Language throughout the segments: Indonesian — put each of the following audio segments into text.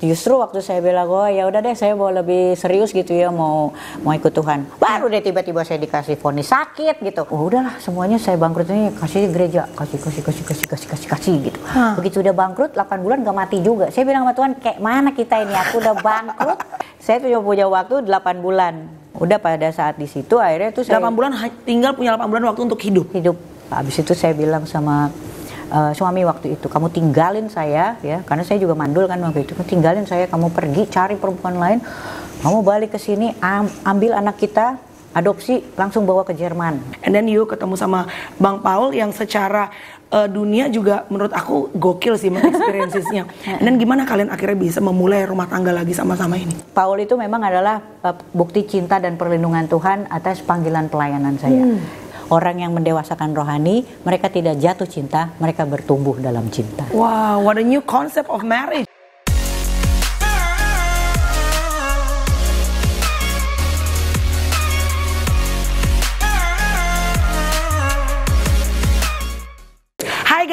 Justru waktu saya bilang, oh ya udah deh saya mau lebih serius gitu ya mau mau ikut Tuhan. Baru deh tiba-tiba saya dikasih vonis sakit gitu. Oh udahlah semuanya saya bangkrut ini kasih gereja, kasih kasih kasih kasih kasih kasih kasih gitu. Begitu udah bangkrut 8 bulan gak mati juga. Saya bilang sama Tuhan kayak mana kita ini aku udah bangkrut. saya tuh cuma punya waktu 8 bulan. Udah pada saat di situ akhirnya tuh saya 8 bulan tinggal punya 8 bulan waktu untuk hidup. hidup. Habis itu saya bilang sama eh, suami waktu itu, kamu tinggalin saya ya, karena saya juga mandul kan waktu itu, kamu tinggalin saya, kamu pergi cari perempuan lain, kamu balik ke sini, am- ambil anak kita, adopsi, langsung bawa ke Jerman. And then you ketemu sama Bang Paul yang secara uh, dunia juga menurut aku gokil sih experiences-nya. And then gimana kalian akhirnya bisa memulai rumah tangga lagi sama-sama ini? Paul itu memang adalah eh, bukti cinta dan perlindungan Tuhan atas panggilan pelayanan saya. Orang yang mendewasakan rohani, mereka tidak jatuh cinta, mereka bertumbuh dalam cinta. Wow, what a new concept of marriage.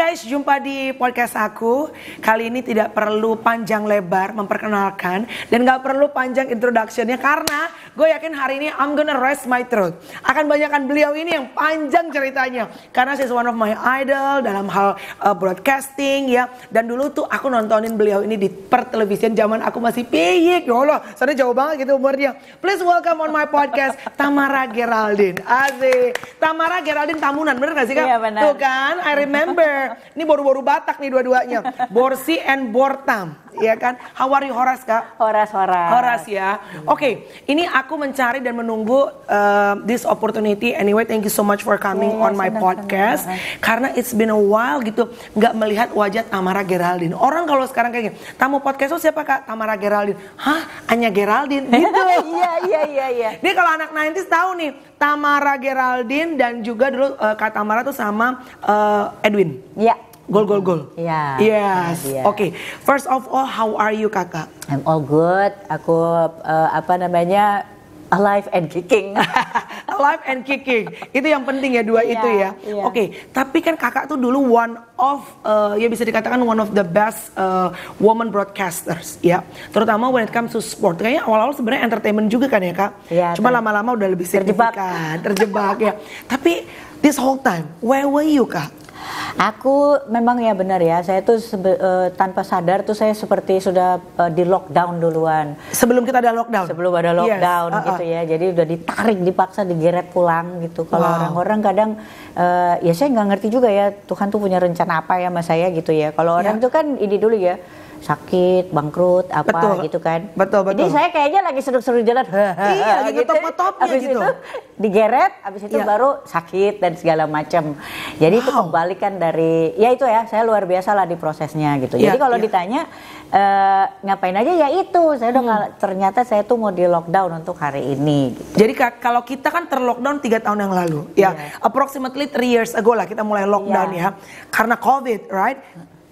Guys, jumpa di podcast aku. Kali ini tidak perlu panjang lebar memperkenalkan dan gak perlu panjang introductionnya karena gue yakin hari ini I'm gonna rest my throat. Akan banyakkan beliau ini yang panjang ceritanya karena she's one of my idol dalam hal uh, broadcasting ya. Dan dulu tuh aku nontonin beliau ini di pertelevisian zaman aku masih piyik. Ya Allah, sana jauh banget gitu umurnya. Please welcome on my podcast Tamara Geraldine. Asik. Tamara Geraldine Tamunan, bener gak sih kak? Iya, benar. Tuh kan, I remember. Ini baru-baru Batak nih dua-duanya. Borsi and Bortam. Iya kan? How are you Horas kak? Horas, horas. Horas ya. Oke, ini aku mencari dan menunggu uh, this opportunity. Anyway, thank you so much for coming Iya, on my senang, podcast. Karena it's been a while gitu, nggak melihat wajah Tamara Geraldine. Orang kalau sekarang kayak gini, tamu podcast itu siapa kak? Tamara Geraldine. Hah? Anya Geraldine? Gitu. Iya, iya, iya, iya. Ini kalau anak 90s tahu nih, Tamara Geraldine dan juga dulu uh, Kak Tamara tuh sama uh, Edwin. Iya. Gol gol gol. Iya, Yes. iya. Oke. First of all, how are you kakak? I'm all good. Aku eh, apa namanya alive and kicking. Alive and kicking. Itu yang penting ya dua Iya, itu ya. iya. Oke, tapi kan kakak tuh dulu one of uh, ya bisa dikatakan one of the best uh, woman broadcasters ya. Terutama when it comes to sport. Kayaknya awal-awal sebenarnya entertainment juga kan ya, Kak? Iya, Cuma lama-lama udah lebih terjebak. signifikan, terjebak ya. Tapi this whole time, where were you, Kak? Aku memang ya benar ya. Saya tuh sebe- eh, tanpa sadar tuh saya seperti sudah eh, di lockdown duluan. Sebelum kita ada lockdown. Sebelum ada Yes, lockdown uh-uh. gitu ya. Jadi udah ditarik, dipaksa, digeret pulang gitu. Kalau Wow. orang-orang kadang eh, ya saya nggak ngerti juga ya Tuhan tuh punya rencana apa ya sama saya gitu ya. Kalau orang Ya. tuh kan ini dulu ya sakit, bangkrut, apa Betul. gitu kan. Betul, betul. Jadi saya kayaknya lagi seru-seru jalan. Iya, lagi ngetop-ngetopnya Habis gitu. itu digeret, habis itu Iya. baru sakit dan segala macam. Jadi itu Wow. kebalikan dari ya itu ya, saya luar biasa lah di prosesnya gitu. Iya, Jadi kalau iya. ditanya eh, ngapain aja ya itu, saya udah Hmm. ternyata saya tuh mau di lockdown untuk hari ini. Gitu. Jadi kalau kita kan terlockdown tiga tahun yang lalu, ya, Iya. approximately three years ago lah kita mulai lockdown Iya. ya, karena COVID, right?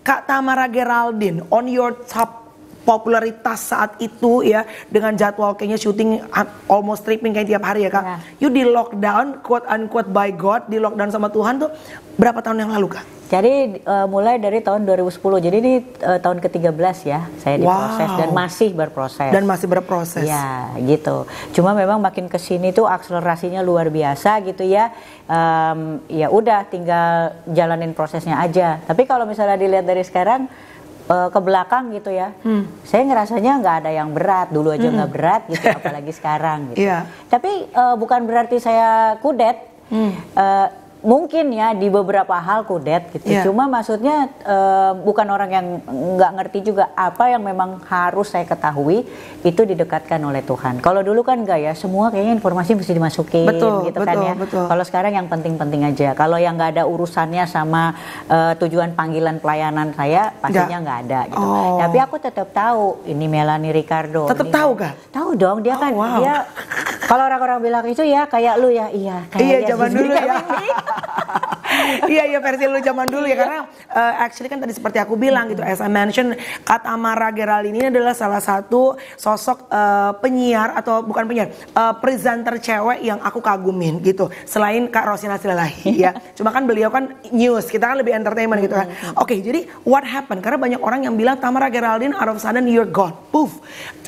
Kak Tamara Geraldine, on your top popularitas saat itu ya dengan jadwal kayaknya syuting uh, almost tripping kayak tiap hari ya kak. Iya. You di lockdown quote unquote by God di lockdown sama Tuhan tuh berapa tahun yang lalu kak? Jadi eh, mulai dari tahun 2010, jadi ini eh, tahun ke-13 ya saya diproses Wow. dan masih berproses. Dan masih berproses. Ya, gitu. Cuma memang makin ke sini tuh akselerasinya luar biasa gitu ya. Em, ya udah tinggal jalanin prosesnya aja. Tapi kalau misalnya dilihat dari sekarang eh, ke belakang gitu ya, Hmm. saya ngerasanya nggak ada yang berat. Dulu aja nggak berat gitu, apalagi sekarang gitu. Iya. Tapi eh, bukan berarti saya kudet. Hmm. Eh, mungkin ya di beberapa hal kudet gitu. Iya. Cuma maksudnya eh, bukan orang yang nggak ngerti juga apa yang memang harus saya ketahui itu didekatkan oleh Tuhan. Kalau dulu kan enggak ya, semua kayaknya informasi mesti dimasukin Betul, gitu kan betul, ya. betul. Kalau sekarang yang penting-penting aja. Kalau yang nggak ada urusannya sama eh, tujuan panggilan pelayanan saya pastinya nggak ada gitu. Oh. Tapi aku tetap tahu ini Melanie Ricardo. Tetap ini- tahu, Kak? Tahu dong, dia Oh, kan wow. dia kalau orang-orang bilang itu ya kayak lu ya, iya. Iya kayak zaman Suzuki dulu ya. Iya iya versi lu zaman dulu ya karena uh, actually kan tadi seperti aku bilang gitu as I mentioned Kata Amara Geraldine ini adalah salah satu sosok uh, penyiar atau bukan penyiar uh, presenter cewek yang aku kagumin gitu selain Kak Rosina Silalahi ya. Cuma kan beliau kan news kita kan lebih entertainment gitu kan. Oke okay, jadi what happened? Karena banyak orang yang bilang Tamara Geraldine out of sudden you're gone. Poof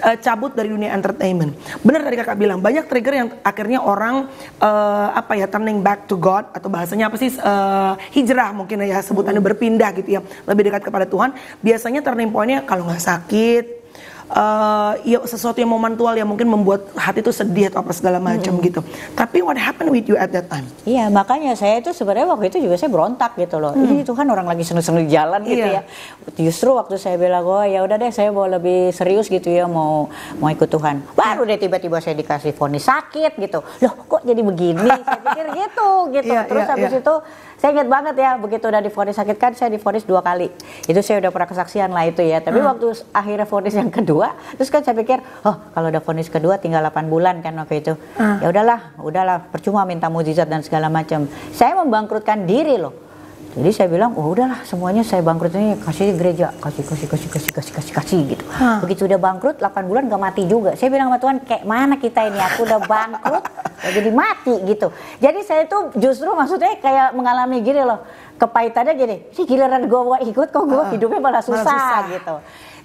uh, cabut dari dunia entertainment. Benar tadi kakak bilang banyak trigger yang akhirnya orang uh, apa ya turning back to God atau bahasanya apa sih uh, hijrah mungkin ya sebutannya berpindah gitu ya lebih dekat kepada Tuhan. Biasanya turning pointnya kalau nggak sakit uh, ya sesuatu yang momentual yang mungkin membuat hati itu sedih atau apa segala macam mm -hmm. gitu. Tapi what happened with you at that time? Iya makanya saya itu sebenarnya waktu itu juga saya berontak gitu loh. Mm. Ini Tuhan orang lagi seneng-seneng jalan gitu yeah. ya. Justru waktu saya bilang oh ya udah deh saya mau lebih serius gitu ya mau mau ikut Tuhan. Baru deh tiba-tiba saya dikasih vonis sakit gitu. Loh kok jadi begini? saya pikir gitu gitu. Yeah, Terus yeah, habis yeah. itu saya ingat banget ya begitu udah difonis sakit kan saya difonis dua kali. Itu saya udah pernah kesaksian lah itu ya. Tapi hmm. waktu akhirnya vonis yang kedua, terus kan saya pikir, oh kalau udah vonis kedua tinggal 8 bulan kan waktu itu. Hmm. Ya udahlah, udahlah percuma minta mujizat dan segala macam. Saya membangkrutkan diri loh jadi saya bilang, oh udahlah semuanya saya bangkrut ini kasih gereja, kasih kasih kasih kasih kasih kasih kasih gitu. Huh. Begitu udah bangkrut 8 bulan gak mati juga. Saya bilang sama Tuhan, kayak mana kita ini? Aku udah bangkrut, jadi mati gitu. Jadi saya tuh justru maksudnya kayak mengalami gini loh, kepahitannya gini. Si giliran gue ikut kok gue hidupnya malah susah, malah susah. gitu.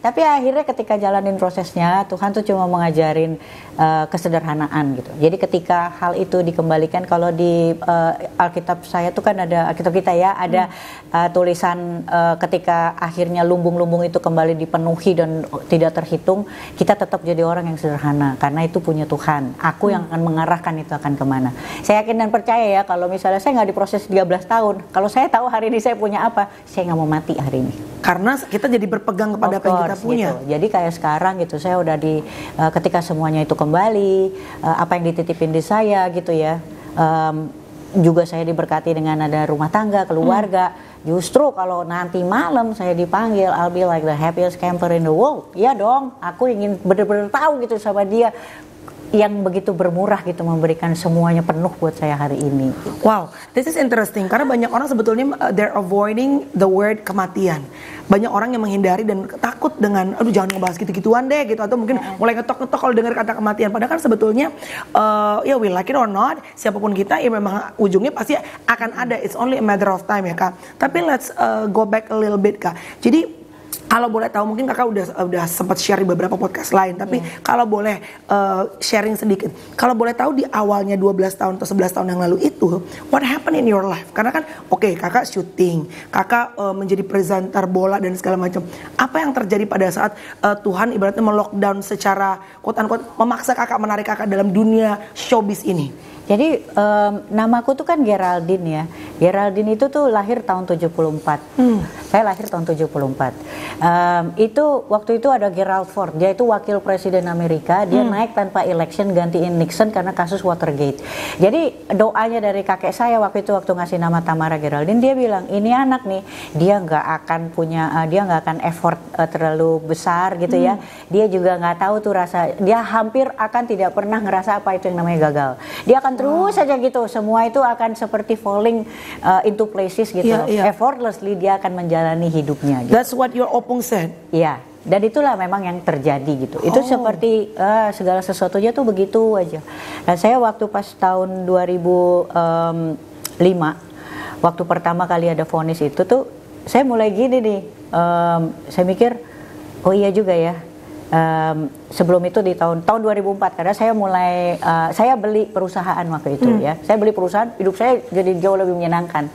Tapi akhirnya ketika jalanin prosesnya, Tuhan tuh cuma mengajarin uh, kesederhanaan gitu. Jadi ketika hal itu dikembalikan, kalau di uh, Alkitab saya tuh kan ada Alkitab kita ya, ada hmm. uh, tulisan uh, ketika akhirnya lumbung-lumbung itu kembali dipenuhi dan tidak terhitung, kita tetap jadi orang yang sederhana karena itu punya Tuhan. Aku hmm. yang akan mengarahkan itu akan ke mana. Saya yakin dan percaya ya kalau misalnya saya nggak diproses 13 tahun, kalau saya tahu hari ini saya punya apa, saya nggak mau mati hari ini. Karena kita jadi berpegang kepada apa yang kita kita punya. Gitu. Jadi kayak sekarang gitu, saya udah di uh, ketika semuanya itu kembali, uh, apa yang dititipin di saya gitu ya. Um, juga saya diberkati dengan ada rumah tangga, keluarga. Hmm. Justru kalau nanti malam saya dipanggil, I'll be like the happiest camper in the world. Iya dong, aku ingin benar-benar tahu gitu sama dia yang begitu bermurah gitu memberikan semuanya penuh buat saya hari ini. Wow, this is interesting karena banyak orang sebetulnya uh, they're avoiding the word kematian. Banyak orang yang menghindari dan takut dengan aduh jangan ngebahas gitu-gituan deh gitu atau mungkin yeah. mulai ngetok-ngetok kalau dengar kata kematian. Padahal kan sebetulnya uh, ya we like it or not, siapa pun kita ya memang ujungnya pasti akan ada. It's only a matter of time ya Kak. Tapi let's uh, go back a little bit Kak. Jadi kalau boleh tahu mungkin kakak udah udah sempat share di beberapa podcast lain tapi yeah. kalau boleh uh, sharing sedikit. Kalau boleh tahu di awalnya 12 tahun atau 11 tahun yang lalu itu what happened in your life? Karena kan oke okay, kakak syuting kakak uh, menjadi presenter bola dan segala macam. Apa yang terjadi pada saat uh, Tuhan ibaratnya melockdown secara quote unquote memaksa kakak menarik kakak dalam dunia showbiz ini jadi um, namaku tuh kan Geraldine ya. Geraldine itu tuh lahir tahun 74. Hmm. Saya lahir tahun 74. Um, itu waktu itu ada Gerald Ford, dia itu wakil presiden Amerika, dia hmm. naik tanpa election gantiin Nixon karena kasus Watergate. Jadi doanya dari kakek saya waktu itu waktu ngasih nama Tamara Geraldine, dia bilang ini anak nih, dia nggak akan punya, uh, dia nggak akan effort uh, terlalu besar gitu ya. hmm. ya. Dia juga nggak tahu tuh rasa, dia hampir akan tidak pernah ngerasa apa itu yang namanya gagal. Dia akan terus saja gitu semua itu akan seperti falling uh, into places gitu yeah, yeah. effortlessly dia akan menjalani hidupnya gitu. that's what your opung said iya dan itulah memang yang terjadi gitu oh. itu seperti uh, segala sesuatunya tuh begitu aja dan saya waktu pas tahun 2005 waktu pertama kali ada vonis itu tuh saya mulai gini nih um, saya mikir oh iya juga ya um, sebelum itu di tahun tahun 2004 karena saya mulai uh, saya beli perusahaan waktu itu hmm. ya saya beli perusahaan hidup saya jadi jauh lebih menyenangkan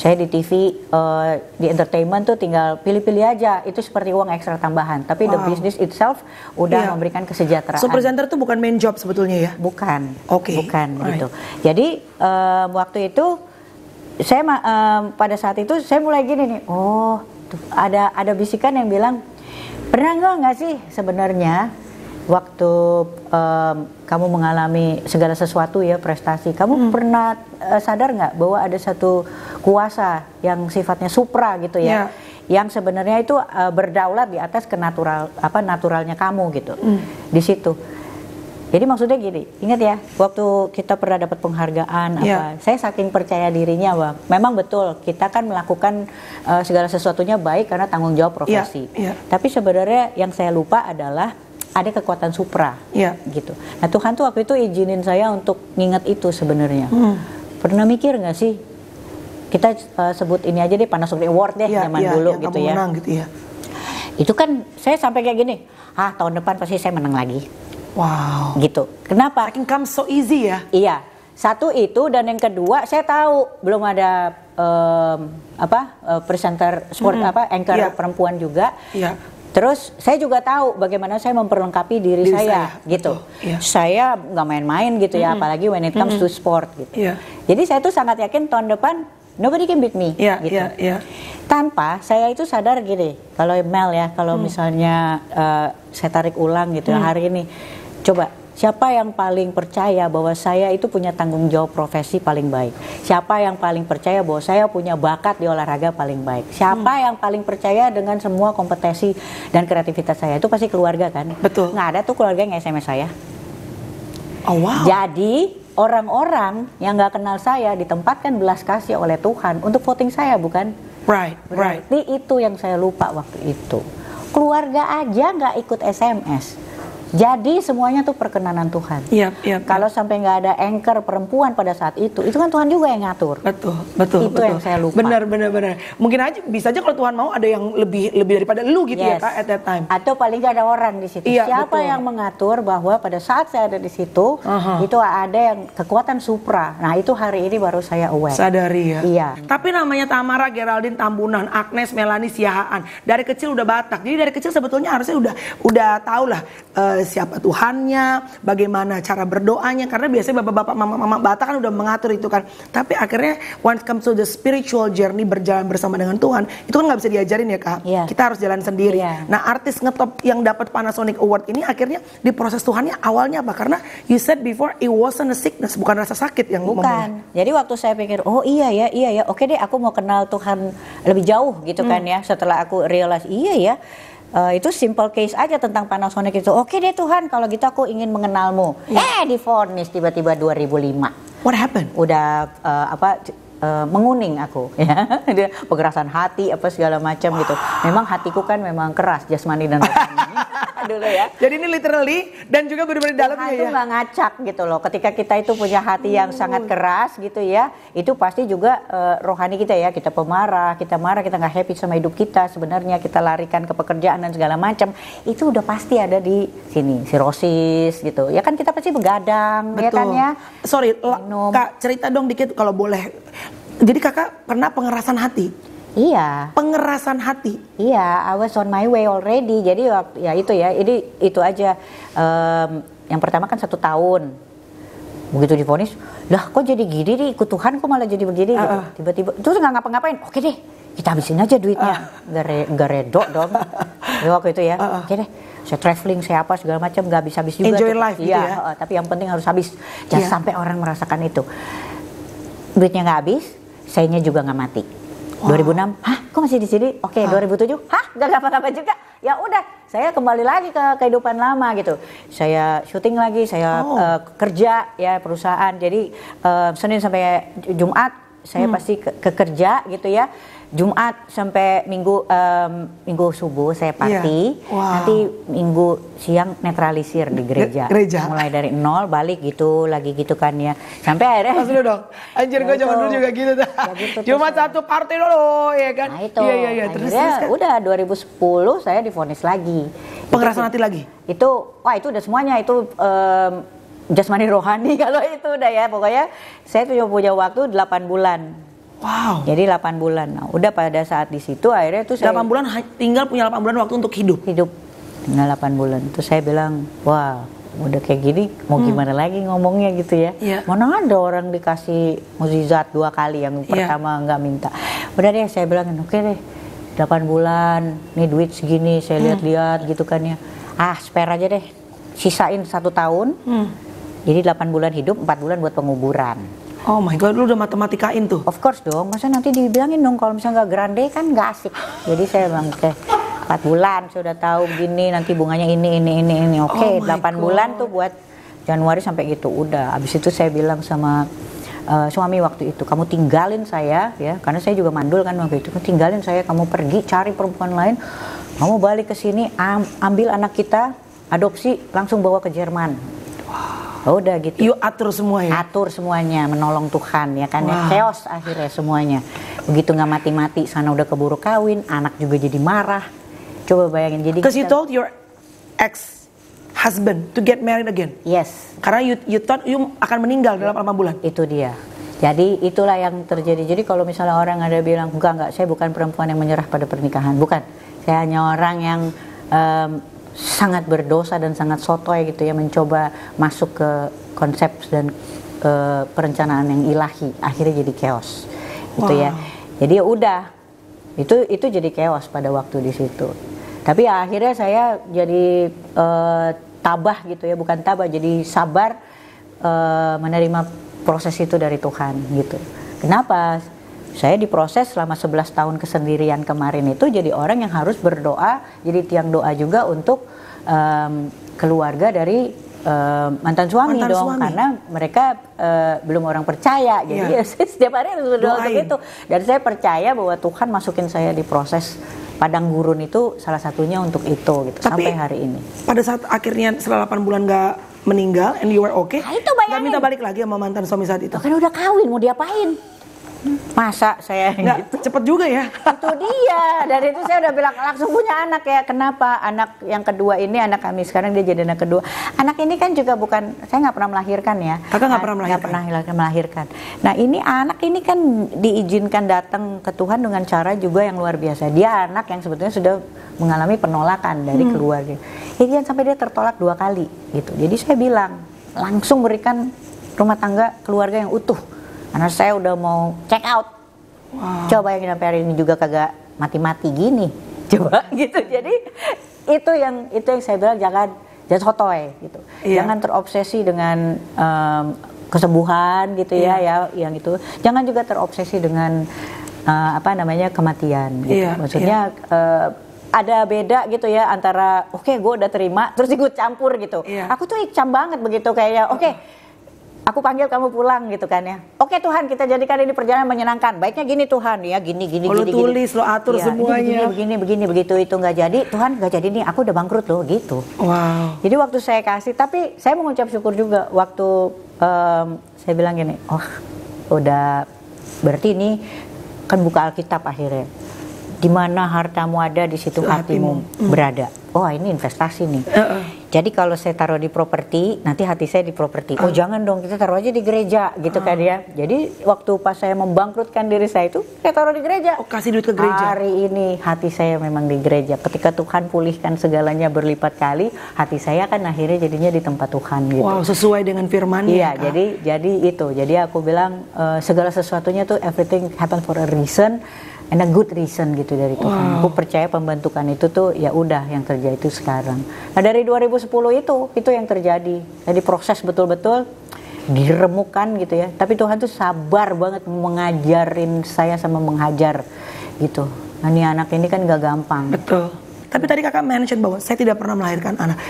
saya di TV uh, di entertainment tuh tinggal pilih-pilih aja itu seperti uang ekstra tambahan tapi wow. the business itself udah yeah. memberikan kesejahteraan so presenter tuh bukan main job sebetulnya ya bukan oke okay. bukan right. gitu jadi um, waktu itu saya um, pada saat itu saya mulai gini nih oh ada ada bisikan yang bilang Pernah nggak nggak sih sebenarnya waktu um, kamu mengalami segala sesuatu ya prestasi, kamu hmm. pernah uh, sadar nggak bahwa ada satu kuasa yang sifatnya supra gitu ya, yeah. yang sebenarnya itu uh, berdaulat di atas kenatural apa naturalnya kamu gitu, hmm. di situ. Jadi maksudnya gini, ingat ya, waktu kita pernah dapat penghargaan Iya. apa, saya saking percaya dirinya bang. Memang betul, kita kan melakukan uh, segala sesuatunya baik karena tanggung jawab profesi. Iya, iya. Tapi sebenarnya yang saya lupa adalah ada kekuatan supra, Iya. gitu. Nah Tuhan tuh waktu itu izinin saya untuk nginget itu sebenarnya. Hmm. Pernah mikir nggak sih? Kita uh, sebut ini aja deh Panasonic Award deh Iya, zaman iya, dulu yang gitu ya. menang gitu ya. Itu kan saya sampai kayak gini, ah tahun depan pasti saya menang lagi, Wow. gitu. Kenapa? I can come so easy ya. Iya, satu itu dan yang kedua saya tahu belum ada em, apa eh, presenter sport apa anchor Iya. perempuan juga. Iya. Terus saya juga tahu bagaimana saya memperlengkapi diri, Diri saya, saya, gitu. betul, iya. Saya nggak main-main gitu ya, apalagi when it comes to sport gitu. Iya. Jadi saya tuh sangat yakin tahun depan nobody can beat me Iya, gitu. iya, iya. Tanpa saya itu sadar gini, kalau Mel ya, kalau Hmm. misalnya eh, saya tarik ulang gitu ya, hari ini, coba siapa yang paling percaya bahwa saya itu punya tanggung jawab profesi paling baik? Siapa yang paling percaya bahwa saya punya bakat di olahraga paling baik? Siapa Hmm. yang paling percaya dengan semua kompetensi dan kreativitas saya? Itu pasti keluarga kan? Betul. Nggak ada tuh keluarga yang SMS saya. Oh wow. Jadi orang-orang yang nggak kenal saya ditempatkan belas kasih oleh Tuhan untuk voting saya bukan? Right, right. Berarti itu yang saya lupa waktu itu. Keluarga aja nggak ikut SMS. Jadi semuanya tuh perkenanan Tuhan. Iya, iya. Kalau sampai nggak ada anchor perempuan pada saat itu, itu kan Tuhan juga yang ngatur. Betul, betul, Itu betul. yang saya lupa. Benar, benar, benar. Mungkin aja bisa aja kalau Tuhan mau ada yang lebih lebih daripada lu gitu ya Yes. kak at that time. Atau paling nggak ada orang di situ. Iya, Siapa betul. yang mengatur bahwa pada saat saya ada di situ, Aha. itu ada yang kekuatan supra. Nah itu hari ini baru saya aware. Sadari ya. Iya. Tapi namanya Tamara, Geraldine Tambunan, Agnes, Melani Siahaan. Dari kecil udah Batak. Jadi dari kecil sebetulnya harusnya udah udah tahu lah eh, siapa Tuhannya, bagaimana cara berdoanya. Karena biasanya bapak-bapak, mama-mama Batak kan udah mengatur itu kan. Tapi akhirnya it comes to the spiritual journey berjalan bersama dengan Tuhan, itu kan nggak bisa diajarin ya kak. Iya. Kita harus jalan sendiri. Iya. Nah artis ngetop yang dapat Panasonic Award ini akhirnya di proses Tuhannya awalnya apa? Karena you said before it wasn't a sickness, bukan rasa sakit yang memulai. Bukan. Jadi waktu saya pikir, oh iya ya, iya ya, oke deh aku mau kenal Tuhan lebih jauh gitu kan Hmm. ya. Setelah aku realize, iya ya, eh, itu simple case aja tentang Panasonic itu. Oke deh Tuhan, kalau gitu aku ingin mengenalmu. Iya. Eh, difonis tiba-tiba 2005. What happened? Udah eh, apa eh, menguning aku ya. Dia pengerasan hati apa segala macam gitu. Memang hatiku kan memang keras jasmani dan rohani. dulu ya. Jadi ini literally dan juga benar-benar dalamnya Tuhan ya. nggak ngacak gitu loh. Ketika kita itu punya hati yang sangat keras gitu ya, itu pasti juga eh, rohani kita ya. Kita pemarah, kita marah, kita nggak happy sama hidup kita. Sebenarnya kita larikan ke pekerjaan dan segala macam. Itu udah pasti ada di sini, sirosis gitu. Ya kan kita pasti begadang, ya kan ya. Sorry, la- Minum. kak cerita dong dikit kalau boleh. Jadi kakak pernah pengerasan hati. Iya. Pengerasan hati. Iya, I was on my way already. Jadi ya itu ya, ini itu aja. Em, yang pertama kan satu tahun. Begitu divonis, lah kok jadi gini nih, ikut Tuhan kok malah jadi begini gitu. Uh-uh. Tiba-tiba, terus nggak ngapa-ngapain. Oke deh, kita habisin aja duitnya. Nggak re, nggak redo dong. Ya, waktu itu ya, Uh-uh. oke deh. Saya traveling, saya apa segala macam, nggak habis-habis juga. Enjoy tuh. life gitu Iya, ya. heeh, tapi yang penting harus habis. Jangan Iya. sampai orang merasakan itu. Duitnya nggak habis, sayanya juga nggak mati. 2006, hah kok masih di sini? Oke, 2007, hah nggak apa-apa juga. Ya udah, saya kembali lagi ke kehidupan lama gitu. Saya syuting lagi, saya Oh. eh, kerja ya perusahaan. Jadi eh, Senin sampai Jumat saya Hmm. pasti ke, ke kerja gitu ya. Jumat sampai Minggu em, Minggu subuh saya party. Iya. Wow. Nanti Minggu siang netralisir di gereja. gereja. Mulai dari nol balik gitu lagi gitu kan ya. Sampai akhirnya Mas dulu dong. Anjir Ya gue zaman itu. dulu juga gitu tuh. Ya gitu saya. satu party dulu ya kan. Nah itu, Iya iya iya. Terus terus kan. udah 2010 saya divonis lagi. Pengerasan hati lagi. Itu, wah itu udah semuanya itu em, jasmani rohani kalau itu udah ya pokoknya saya cuma punya waktu 8 bulan. Wow. Jadi 8 bulan. Nah, udah pada saat di situ akhirnya tuh saya 8 bulan tinggal punya 8 bulan waktu untuk hidup. hidup tinggal 8 bulan. Terus saya bilang, wah udah kayak gini mau gimana lagi ngomongnya gitu ya. Hmm. Iya. Mana ada orang dikasih mukjizat dua kali yang Iya. pertama nggak minta. Udah deh saya bilangin oke deh 8 bulan nih duit segini Hmm. saya lihat-lihat gitu kan ya. Ah spare aja deh sisain satu tahun. Hmm. Jadi 8 bulan hidup, 4 bulan buat penguburan. Oh my god, lu udah matematikain tuh. Of course dong, masa nanti dibilangin dong kalau misalnya nggak grande kan nggak asik. Jadi saya bilang oke, 4 bulan sudah tahu begini nanti bunganya ini ini ini ini. Oke, Oh my 8 God. bulan tuh buat Januari sampai gitu udah. Abis itu saya bilang sama uh, suami waktu itu, kamu tinggalin saya ya, karena saya juga mandul kan waktu itu, tinggalin saya, kamu pergi cari perempuan lain, kamu balik ke sini, am ambil anak kita, adopsi, langsung bawa ke Jerman. Wow. Udah gitu. Yuk atur semua ya. Atur semuanya, menolong Tuhan ya kan wow. ya. Chaos akhirnya semuanya. Begitu nggak mati-mati, sana udah keburu kawin, anak juga jadi marah. Coba bayangin jadi. Because you told your ex husband to get married again. Yes. Karena you, you thought you akan meninggal dalam lima bulan. Itu dia. Jadi itulah yang terjadi. Jadi kalau misalnya orang ada bilang enggak enggak, saya bukan perempuan yang menyerah pada pernikahan, bukan. Saya hanya orang yang um, sangat berdosa dan sangat sotoy gitu ya mencoba masuk ke konsep dan uh, perencanaan yang ilahi. Akhirnya jadi chaos. Gitu ya. Jadi ya udah. Itu itu jadi chaos pada waktu di situ. Tapi ya, akhirnya saya jadi uh, tabah gitu ya, bukan tabah, jadi sabar uh, menerima proses itu dari Tuhan gitu. Kenapa? Saya diproses selama 11 tahun kesendirian kemarin itu jadi orang yang harus berdoa, jadi tiang doa juga untuk um, keluarga dari uh, mantan suami mantan dong suami. karena mereka uh, belum orang percaya jadi yeah. ya, setiap hari harus berdoa untuk itu dan saya percaya bahwa Tuhan masukin saya di proses padang gurun itu salah satunya untuk itu gitu Tapi, sampai hari ini. Pada saat akhirnya setelah 8 bulan gak meninggal and you were okay, nah, itu bayangin. gak minta balik lagi sama mantan suami saat itu? Kan udah kawin mau diapain? Masa saya Nggak, gitu. cepet juga ya? Itu dia. Dari itu saya udah bilang langsung punya anak ya. Kenapa anak yang kedua ini anak kami sekarang dia jadi anak kedua. Anak ini kan juga bukan saya nggak pernah melahirkan ya. Kakak nggak pernah melahirkan. Gak pernah melahirkan. Nah ini anak ini kan diizinkan datang ke Tuhan dengan cara juga yang luar biasa. Dia anak yang sebetulnya sudah mengalami penolakan dari hmm. keluarga. Jadi jangan sampai dia tertolak dua kali gitu. Jadi saya bilang langsung berikan rumah tangga keluarga yang utuh karena saya udah mau check out. Wow. Coba yang sampai hari ini juga kagak mati-mati gini. Coba gitu. Jadi itu yang itu yang saya bilang jangan jangan sotoy gitu. Iya. Jangan terobsesi dengan um, kesembuhan gitu ya, iya. ya yang itu. Jangan juga terobsesi dengan uh, apa namanya kematian gitu. Iya. Maksudnya iya. Uh, ada beda gitu ya antara oke okay, gue udah terima terus gue campur gitu. Iya. Aku tuh icam banget begitu kayak oke okay, aku panggil kamu pulang gitu kan ya. Oke Tuhan, kita jadikan ini perjalanan menyenangkan. Baiknya gini Tuhan ya, gini gini oh, gini. Lo tulis, gini. lo atur ya, semuanya. Begini, begini begini begitu itu nggak jadi. Tuhan nggak jadi nih, aku udah bangkrut loh gitu. Wow. Jadi waktu saya kasih, tapi saya mengucap syukur juga waktu um, saya bilang gini, oh udah berarti ini kan buka Alkitab akhirnya. Di mana hartamu ada di situ hatimu, hatimu hmm. berada. Oh ini investasi nih. Uh -uh jadi kalau saya taruh di properti, nanti hati saya di properti. Oh, oh jangan dong, kita taruh aja di gereja, gitu kan ya. Jadi waktu pas saya membangkrutkan diri saya itu, saya taruh di gereja. Oh, kasih duit ke gereja. Hari ini hati saya memang di gereja. Ketika Tuhan pulihkan segalanya berlipat kali, hati saya kan akhirnya jadinya di tempat Tuhan gitu. Wow, sesuai dengan firman Iya, jadi jadi itu. Jadi aku bilang uh, segala sesuatunya tuh everything happen for a reason and a good reason gitu dari Tuhan. Wow. Aku percaya pembentukan itu tuh ya udah yang terjadi itu sekarang. Nah dari 2010 itu itu yang terjadi. Jadi proses betul-betul diremukan gitu ya. Tapi Tuhan tuh sabar banget mengajarin saya sama menghajar gitu. Nah ini anak ini kan gak gampang. Betul. Tapi tadi kakak mention bahwa saya tidak pernah melahirkan anak.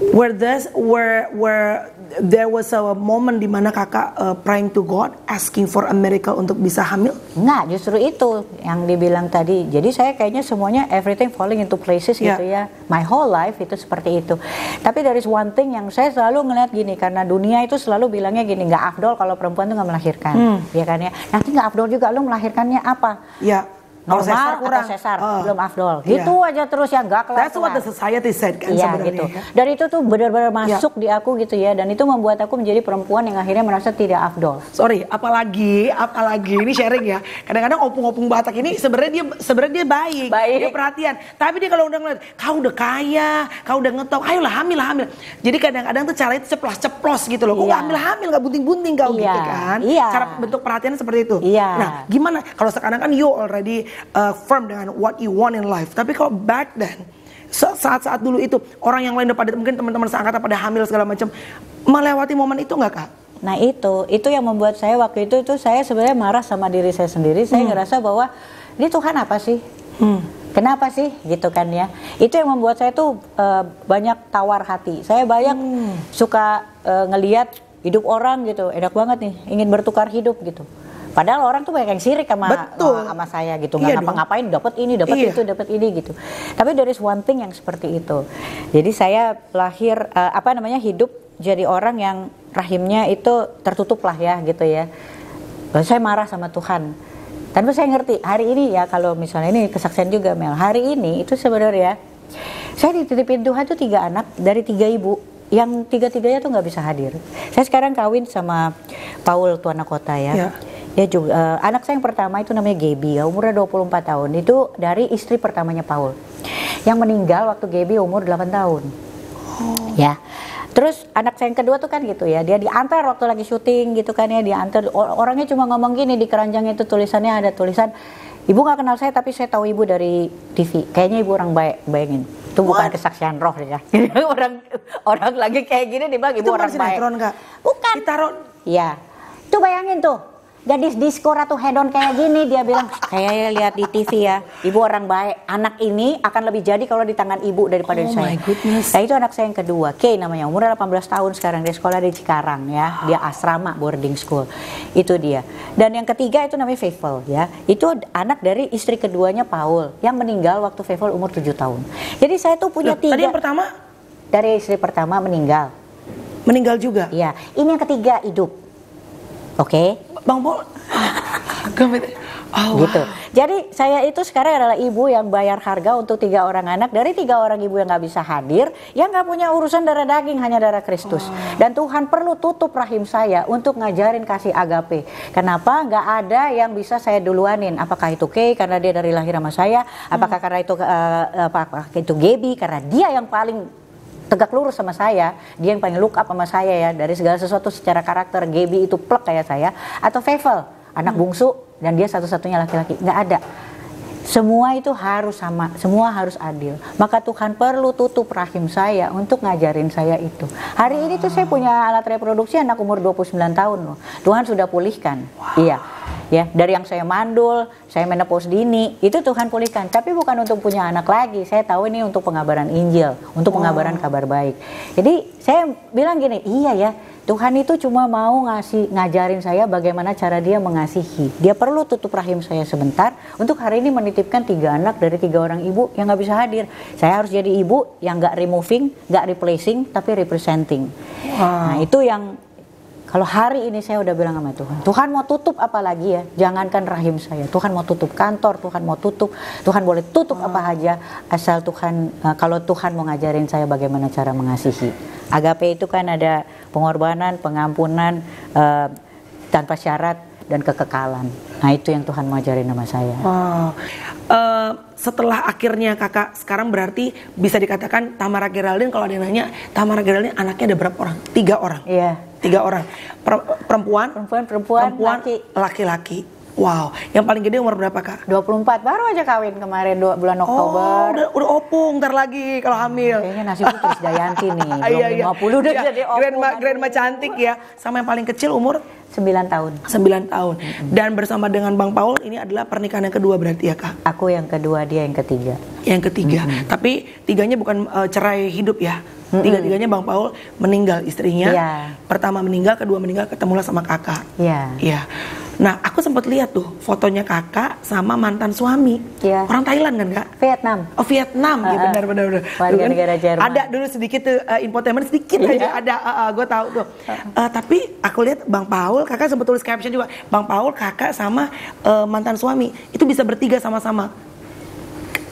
Where this, where, where there was a moment di mana kakak uh, praying to God, asking for a miracle untuk bisa hamil? Enggak, justru itu yang dibilang tadi. Jadi saya kayaknya semuanya everything falling into places yeah. gitu ya. My whole life itu seperti itu. Tapi dari one thing yang saya selalu ngeliat gini, karena dunia itu selalu bilangnya gini, nggak afdol kalau perempuan tuh nggak melahirkan, hmm. ya kan ya. Nanti nggak afdol juga lo melahirkannya apa? Ya normal sesar kurang. atau sesar oh. belum afdol iya. gitu aja terus ya nggak kelar That's what the society said kan iya, gitu. ya. dan itu tuh benar-benar iya. masuk yeah. di aku gitu ya dan itu membuat aku menjadi perempuan yang akhirnya merasa tidak afdol sorry apalagi apalagi ini sharing ya kadang-kadang opung-opung Batak ini sebenarnya dia sebenarnya dia baik, baik dia perhatian tapi dia kalau udah ngeliat kau udah kaya kau udah ngetop ayolah hamil hamil jadi kadang-kadang tuh cara itu ceplos-ceplos gitu loh kok yeah. hamil-hamil nggak bunting-bunting kau yeah. gitu kan yeah. cara bentuk perhatian seperti itu yeah. nah gimana kalau sekarang kan you already uh, firm dengan what you want in life. Tapi kalau back then, saat-saat dulu itu orang yang lain udah pada mungkin teman-teman seangkatan pada hamil segala macam melewati momen itu nggak kak? Nah itu, itu yang membuat saya waktu itu itu saya sebenarnya marah sama diri saya sendiri. Saya hmm. ngerasa bahwa ini Tuhan apa sih? Hmm. Kenapa sih gitu kan ya? Itu yang membuat saya tuh uh, banyak tawar hati. Saya banyak hmm. suka uh, ngeliat hidup orang gitu, enak banget nih, ingin bertukar hidup gitu. Padahal orang tuh banyak yang sirik sama Betul. sama saya gitu, nggak iya ngapa-ngapain dapat ini, dapat iya. itu, dapat ini gitu. Tapi dari one thing yang seperti itu. Jadi saya lahir uh, apa namanya hidup jadi orang yang rahimnya itu tertutup lah ya gitu ya. Saya marah sama Tuhan tapi saya ngerti hari ini ya kalau misalnya ini kesaksian juga Mel. Hari ini itu sebenarnya saya dititipin Tuhan tuh tiga anak dari tiga ibu yang tiga-tiganya tuh nggak bisa hadir. Saya sekarang kawin sama Paul Tuana Kota ya. ya. Ya juga uh, anak saya yang pertama itu namanya Gaby ya umurnya 24 tahun. Itu dari istri pertamanya Paul. Yang meninggal waktu Gaby umur 8 tahun. Oh. Ya. Terus anak saya yang kedua tuh kan gitu ya, dia diantar waktu lagi syuting gitu kan ya, diantar orangnya cuma ngomong gini di keranjang itu tulisannya ada tulisan Ibu nggak kenal saya tapi saya tahu ibu dari TV. Kayaknya ibu orang baik, bayangin. Itu bukan What? kesaksian roh ya. orang orang lagi kayak gini dibilang ibu itu orang baik. Gak? Bukan. Ditaruh. Iya. Tuh bayangin tuh gadis disco ratu hedon kayak gini dia bilang kayak lihat di TV ya ibu orang baik anak ini akan lebih jadi kalau di tangan ibu daripada oh saya. goodness. nah itu anak saya yang kedua. Kay namanya umur 18 tahun sekarang dia sekolah di Cikarang ya. Dia asrama boarding school. Itu dia. Dan yang ketiga itu namanya Faithful ya. Itu anak dari istri keduanya Paul yang meninggal waktu Faithful umur 7 tahun. Jadi saya tuh punya Loh, tiga tadi yang pertama? Dari istri pertama meninggal. Meninggal juga? Iya. Ini yang ketiga hidup. Oke? okay? Bang Pol. Oh, gitu. Wow. Jadi saya itu sekarang adalah ibu yang bayar harga untuk tiga orang anak dari tiga orang ibu yang nggak bisa hadir, yang nggak punya urusan darah daging hanya darah Kristus. Oh. Dan Tuhan perlu tutup rahim saya untuk ngajarin kasih agape. Kenapa nggak ada yang bisa saya duluanin? Apakah itu Kay karena dia dari lahir sama saya? Apakah hmm. karena itu uh, apakah itu Gaby karena dia yang paling tegak lurus sama saya, dia yang paling look up sama saya ya dari segala sesuatu secara karakter. Gaby itu plek kayak saya atau Favel, anak hmm. bungsu dan dia satu-satunya laki-laki. Nggak ada. Semua itu harus sama, semua harus adil. Maka Tuhan perlu tutup rahim saya untuk ngajarin saya itu. Hari ini tuh saya punya alat reproduksi anak umur 29 tahun loh. Tuhan sudah pulihkan. Wow. Iya ya dari yang saya mandul saya menepus dini itu Tuhan pulihkan tapi bukan untuk punya anak lagi saya tahu ini untuk pengabaran Injil untuk pengabaran kabar baik jadi saya bilang gini iya ya Tuhan itu cuma mau ngasih ngajarin saya bagaimana cara dia mengasihi. Dia perlu tutup rahim saya sebentar. Untuk hari ini menitipkan tiga anak dari tiga orang ibu yang nggak bisa hadir. Saya harus jadi ibu yang nggak removing nggak replacing tapi representing. Wow. nah itu yang kalau hari ini saya udah bilang sama Tuhan, Tuhan mau tutup apa lagi ya? Jangankan rahim saya, Tuhan mau tutup kantor, Tuhan mau tutup, Tuhan boleh tutup oh. apa aja asal Tuhan uh, kalau Tuhan mau ngajarin saya bagaimana cara mengasihi. Agape itu kan ada pengorbanan, pengampunan uh, tanpa syarat dan kekekalan. Nah itu yang Tuhan mau ajarin sama saya. Oh. Uh, setelah akhirnya kakak sekarang berarti bisa dikatakan Tamara Geraldine kalau ada yang nanya Tamara Geraldine anaknya ada berapa orang? Tiga orang. Iya tiga orang. Perempuan? Perempuan perempuan laki-laki Wow, yang paling gede umur berapa kak? 24, baru aja kawin kemarin dua, bulan oh, Oktober. Oh, udah, udah opung ntar lagi kalau hamil. Kayaknya nasibnya terus Dayanti nih, belum iya, iya. 50 udah iya, jadi opung. Grandma, grandma cantik ya, sama yang paling kecil umur? 9 tahun. 9 tahun. Mm-hmm. Dan bersama dengan Bang Paul ini adalah pernikahan yang kedua berarti ya kak? Aku yang kedua, dia yang ketiga. Yang ketiga, mm-hmm. tapi tiganya bukan uh, cerai hidup ya? Mm-hmm. Tiga-tiganya Bang Paul meninggal istrinya. Yeah. Pertama meninggal, kedua meninggal, ketemulah sama kakak. Iya. Yeah. Iya. Nah, aku sempat lihat tuh fotonya kakak sama mantan suami. Yeah. Orang Thailand kan kak? Vietnam. Oh Vietnam, uh, ya benar benar benar. Warga kan, negara Jerman. Ada dulu sedikit tuh uh, infotainment sedikit yeah. aja ada. Uh, uh, gue tahu tuh. Uh, tapi aku lihat Bang Paul, kakak sempat tulis caption juga. Bang Paul, kakak sama uh, mantan suami itu bisa bertiga sama-sama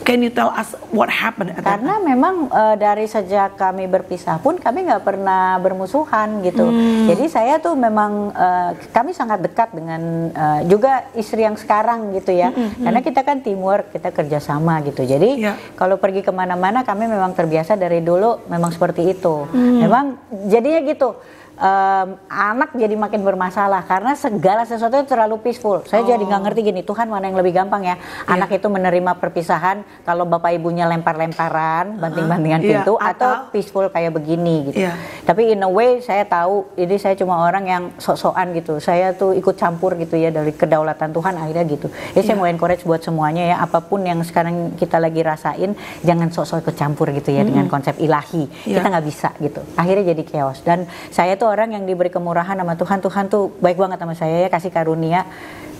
Can you tell us what happened? At Karena memang uh, dari sejak kami berpisah pun kami nggak pernah bermusuhan gitu. Hmm. Jadi saya tuh memang uh, kami sangat dekat dengan uh, juga istri yang sekarang gitu ya. Hmm, hmm. Karena kita kan teamwork, kita kerjasama gitu. Jadi yeah. kalau pergi ke mana-mana kami memang terbiasa dari dulu memang seperti itu. Hmm. Memang jadinya gitu em, anak jadi makin bermasalah karena segala sesuatu itu terlalu peaceful. Saya jadi nggak ngerti gini, Tuhan mana yang lebih gampang ya? Anak itu menerima perpisahan kalau bapak ibunya lempar-lemparan, banting-bantingan Iya, pintu, atau, atau- peaceful kayak begini gitu. Iya. Tapi in a way saya tahu ini saya cuma orang yang sok-sokan gitu. Saya tuh ikut campur gitu ya dari kedaulatan Tuhan akhirnya gitu. Ya saya Iya. mau encourage buat semuanya ya apa pun yang sekarang kita lagi rasain jangan sok-sok ikut campur gitu ya dengan konsep ilahi. Iya. Kita nggak bisa gitu. Akhirnya jadi chaos. Dan saya tuh orang yang diberi kemurahan sama Tuhan. Tuhan tuh baik banget sama saya ya kasih karunia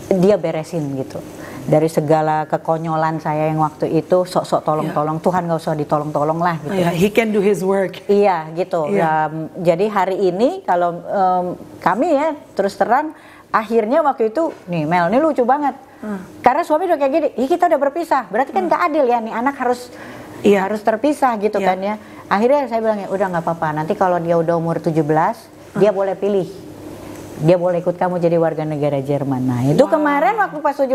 dia beresin gitu dari segala kekonyolan saya yang waktu itu sok-sok tolong-tolong Tuhan nggak usah ditolong-tolong lah gitu Iya, he can do his work. Iya gitu. Iya. Um, jadi hari ini kalau um, kami ya terus terang akhirnya waktu itu nih Mel ini lucu banget. Hmm. Karena suami udah kayak gini, Ih, kita udah berpisah. Berarti kan nggak adil ya nih anak harus Iya. harus terpisah gitu Iya. kan ya. Akhirnya saya bilang ya udah nggak apa-apa. Nanti kalau dia udah umur 17 Hmm. Dia boleh pilih. Dia boleh ikut kamu jadi warga negara Jerman. Nah itu kemarin waktu pas 17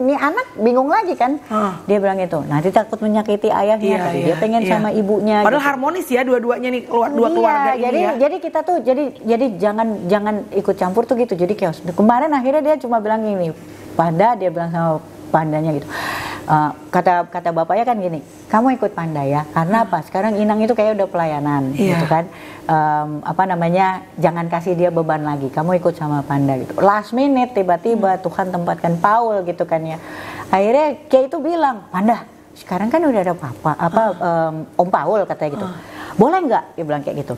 nih anak bingung lagi kan. Hah. Dia bilang itu nanti takut menyakiti ayahnya. Iya, tapi iya, dia pengen iya. sama ibunya. Padahal gitu. harmonis ya dua-duanya nih keluar dua Iya, keluarga ini jadi ya. jadi kita tuh jadi jadi jangan jangan ikut campur tuh gitu. Jadi chaos. Kemarin akhirnya dia cuma bilang gini, Panda dia bilang sama pandanya gitu. "Eh, kata kata bapaknya kan gini, kamu ikut panda ya. Karena apa? Sekarang Inang itu kayak udah pelayanan Iya. gitu kan. Em, apa namanya? Jangan kasih dia beban lagi. Kamu ikut sama panda gitu. Last minute tiba-tiba Tuhan tempatkan Paul gitu kan ya. Akhirnya kayak itu bilang, "Panda, sekarang kan udah ada papa apa em, Om Paul katanya gitu. Boleh nggak?" Dia bilang kayak gitu.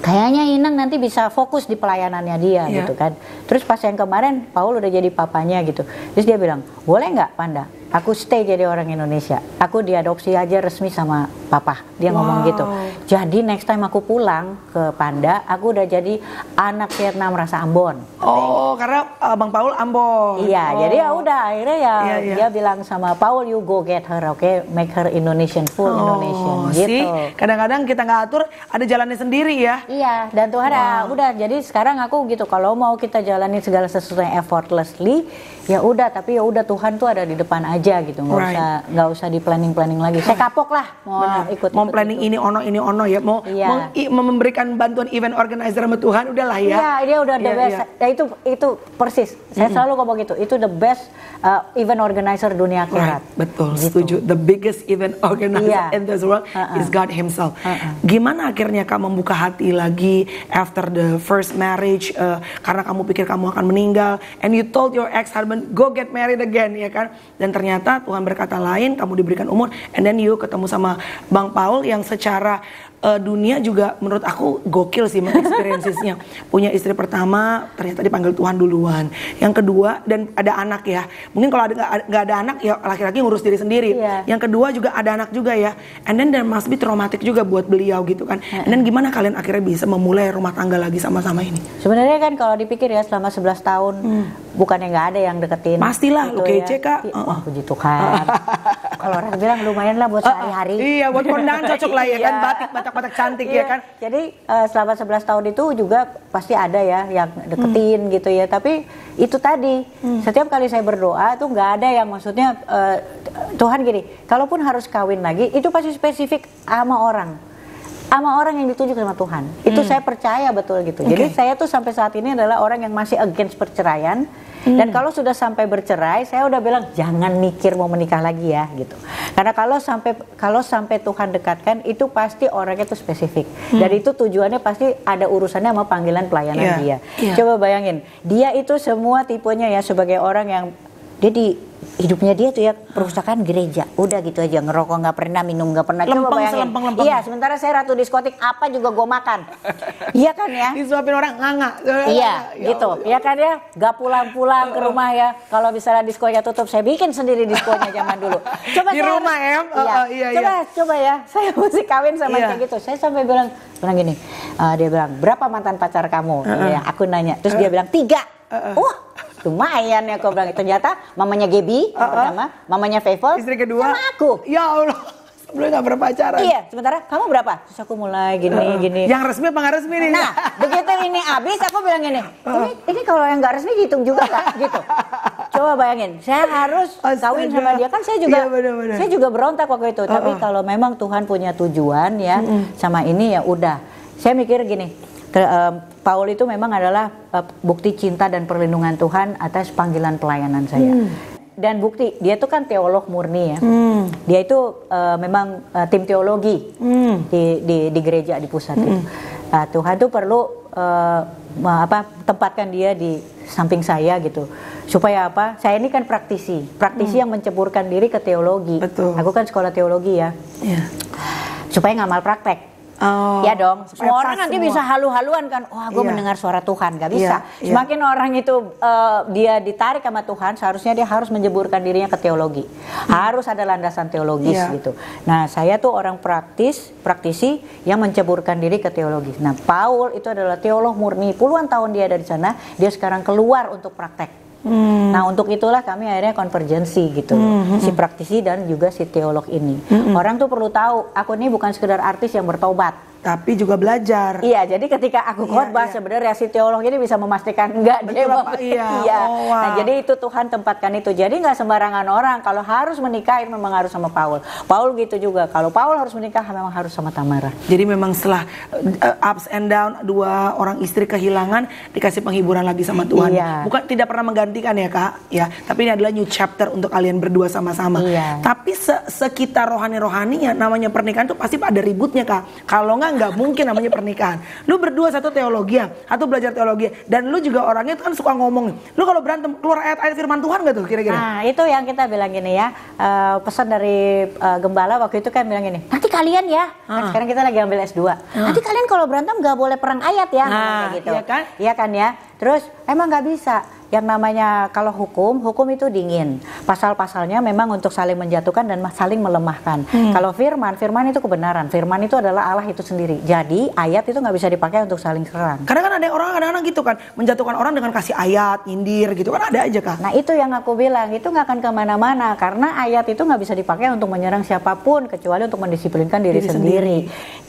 Kayaknya Inang nanti bisa fokus di pelayanannya dia Iya. gitu kan. Terus pas yang kemarin Paul udah jadi papanya gitu. Terus dia bilang, boleh nggak Panda? Aku stay jadi orang Indonesia. Aku diadopsi aja resmi sama papa. Dia ngomong Wow. gitu. Jadi next time aku pulang ke Panda, aku udah jadi anak Vietnam rasa Ambon. Oh, karena uh, Bang Paul Ambon. Iya, Oh. jadi ya udah akhirnya ya Iya, iya. dia bilang sama Paul, you go get her, oke, make her Indonesian, full Indonesian, Oh, gitu. see? kadang-kadang kita nggak atur, ada jalannya sendiri ya. Iya, dan Tuhan ya udah jadi sekarang aku gitu kalau mau kita jalani segala sesuatu yang effortlessly, ya udah tapi ya udah Tuhan tuh ada di depan aja gitu, nggak Right. usah nggak usah di planning planning lagi. Saya kapok lah mau Benar. ikut mau planning ini ono ini ono ya, mau Iya. mau i- memberikan bantuan event organizer sama Tuhan udahlah ya. Iya, dia udah the Iya, best. iya. Ya itu itu persis. Saya selalu ngomong gitu. Itu the best uh, event organizer dunia akhirat. Right, betul, Gitu. setuju. The biggest event organizer Iya. in this world Uh-uh. is God Himself. Uh-uh. Gimana akhirnya kamu membuka hati lagi after the first marriage uh, karena kamu pikir kamu akan meninggal and you told your ex husband go get married again ya kan? Dan ternyata Tuhan berkata lain, kamu diberikan umur and then you ketemu sama Bang Paul yang secara uh, dunia juga menurut aku gokil sih experiences-nya. Punya istri pertama ternyata dipanggil Tuhan duluan. Yang kedua dan ada anak ya. Mungkin kalau ada nggak ada- anak ya laki-laki ngurus diri sendiri. Iya. Yang kedua juga ada anak juga ya. And then there must be traumatic juga buat beliau gitu kan. And then gimana kalian akhirnya bisa memulai rumah tangga lagi sama-sama ini? Sebenarnya kan kalau dipikir ya selama 11 tahun bukannya nggak ada yang deketin. Hmm. Pastilah, lu gitu kece, Kak. I- Uh-uh. Wah, puji Tuhan. kalau orang bilang lumayan lah buat sehari-hari. Iya, buat kondangan cocok lah ya kan. Iya. Batik, batak-batak cantik Iya, ya kan. Jadi eh, selama 11 tahun itu juga pasti ada ya yang deketin Hmm. gitu ya. Tapi itu tadi setiap kali saya berdoa tuh nggak ada yang maksudnya eh, Tuhan gini, kalaupun harus kawin lagi itu pasti spesifik sama orang. Sama orang yang ditunjuk sama Tuhan. Itu saya percaya betul gitu. Jadi Hmm. Oke. saya tuh sampai saat ini adalah orang yang masih against perceraian. Dan Hmm. kalau sudah sampai bercerai, saya udah bilang jangan mikir mau menikah lagi ya gitu. Karena kalau sampai kalau sampai Tuhan dekatkan itu pasti orangnya tuh spesifik. Dan itu tujuannya pasti ada urusannya sama panggilan pelayanan Iya, dia. iya. Coba bayangin, dia itu semua tipenya ya sebagai orang yang dia di hidupnya dia tuh ya perusahaan gereja udah gitu aja ngerokok nggak pernah minum nggak pernah coba Lempeng, bayangin selempeng-lempeng. iya sementara saya ratu diskotik apa juga gue makan iya kan ya Disuapin orang nganga. Iya, Ya gitu. Allah. Ya kan ya, gak pulang-pulang ke rumah ya. Kalau misalnya diskonya tutup, saya bikin sendiri diskonya zaman dulu. Coba Di saya rumah, harus- Em? Oh, Iya. oh, iya, coba, iya. coba ya. Saya mesti kawin sama Iya. kayak gitu. Saya sampai bilang, bilang gini. eh, dia bilang, berapa mantan pacar kamu? Ya, aku nanya. Terus dia bilang tiga. Wah, lumayan ya. Aku bilang. Ternyata mamanya Gebi yang pertama, mamanya Faithful, Istri kedua. sama aku. Ya Allah. Sebelumnya gak pernah pacaran. Iya, sementara kamu berapa? Terus aku mulai gini, gini. Yang resmi apa nggak resmi nih? Nah, begitu ini habis, aku bilang gini, ini, ini kalau yang nggak resmi dihitung juga nggak? Gitu. Coba bayangin, saya harus kawin Astaga. sama dia kan saya juga, Iya, benar-benar. saya juga berontak waktu itu. Tapi kalau memang Tuhan punya tujuan ya sama ini ya udah. Saya mikir gini, Paul itu memang adalah eh, bukti cinta dan perlindungan Tuhan atas panggilan pelayanan saya. Dan bukti dia itu kan teolog murni ya. Dia itu eh, memang eh, tim teologi di, di di gereja di pusat itu. Nah, Tuhan tuh perlu eh, ma- apa tempatkan dia di samping saya gitu. Supaya apa? Saya ini kan praktisi, praktisi yang menceburkan diri ke teologi. Betul. Aku kan sekolah teologi ya. Iya. Supaya nggak malpraktek. Oh, Ya dong, semua orang nanti semua. bisa halu-haluan kan, wah gue Iya. mendengar suara Tuhan, gak bisa. Iya, iya. Semakin orang itu eh, dia ditarik sama Tuhan, seharusnya dia harus menjeburkan dirinya ke teologi. Harus ada landasan teologis Iya. gitu. Nah saya tuh orang praktis, praktisi yang menceburkan diri ke teologi. Nah Paul itu adalah teolog murni, puluhan tahun dia ada di sana, dia sekarang keluar untuk praktek. Hmm. Nah untuk itulah kami akhirnya konvergensi gitu, si praktisi dan juga si teolog ini. Hmm, Orang tuh perlu tahu, aku ini bukan sekedar artis yang bertobat. Tapi juga belajar. Iya, jadi ketika aku Iya, khotbah iya. sebenarnya si teolog ini bisa memastikan enggak dia Betul, mau Pak. Iya. Oh, wow. Nah, jadi itu Tuhan tempatkan itu. Jadi nggak sembarangan orang kalau harus menikah itu memang harus sama Paul. Paul gitu juga. Kalau Paul harus menikah memang harus sama Tamara. Jadi memang setelah uh, ups and down dua orang istri kehilangan dikasih penghiburan lagi sama Tuhan. Iya. Bukan tidak pernah menggantikan ya kak, ya. Tapi ini adalah new chapter untuk kalian berdua sama-sama. Iya. Tapi se- sekitar rohani-rohaninya namanya pernikahan tuh pasti ada ributnya kak. Kalau nggak nggak mungkin namanya pernikahan. Lu berdua satu teologi ya, atau belajar teologi dan lu juga orangnya tuh kan suka ngomong. Lu kalau berantem keluar ayat-ayat firman Tuhan gak tuh kira-kira? Nah, itu yang kita bilang gini ya. eh, pesan dari eh, gembala waktu itu kan bilang gini, nanti kalian ya. Kan Ah. sekarang kita lagi ambil S2. Nanti kalian kalau berantem nggak boleh perang ayat ya. Nah, kayak gitu. iya kan? Iya kan ya. Terus emang nggak bisa. Yang namanya kalau hukum, hukum itu dingin. Pasal-pasalnya memang untuk saling menjatuhkan dan saling melemahkan. Hmm. Kalau firman, firman itu kebenaran. Firman itu adalah Allah itu sendiri. Jadi ayat itu nggak bisa dipakai untuk saling serang. Kadang kan ada orang kadang-kadang gitu kan menjatuhkan orang dengan kasih ayat, nyindir gitu kan ada aja kak. Nah itu yang aku bilang itu nggak akan ke mana-mana karena ayat itu nggak bisa dipakai untuk menyerang siapa pun kecuali untuk mendisiplinkan diri, Diri sendiri.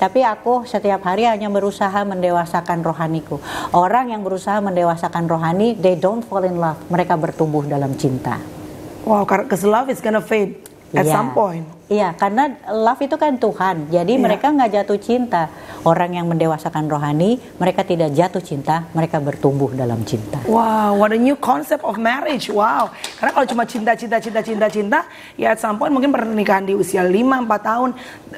Tapi aku setiap hari hanya berusaha mendewasakan rohaniku. Orang yang berusaha mendewasakan rohani, they don't fall in love. Mereka bertumbuh dalam cinta. Wow, because love is gonna fade at Iya. some point. Iya, karena love itu kan Tuhan. Jadi Iya. mereka nggak jatuh cinta. Orang yang mendewasakan rohani, mereka tidak jatuh cinta, mereka bertumbuh dalam cinta. Wow, what a new concept of marriage. Wow. Karena kalau cuma cinta, cinta, cinta, cinta, cinta, ya at some point mungkin pernikahan di usia 5, 4 tahun,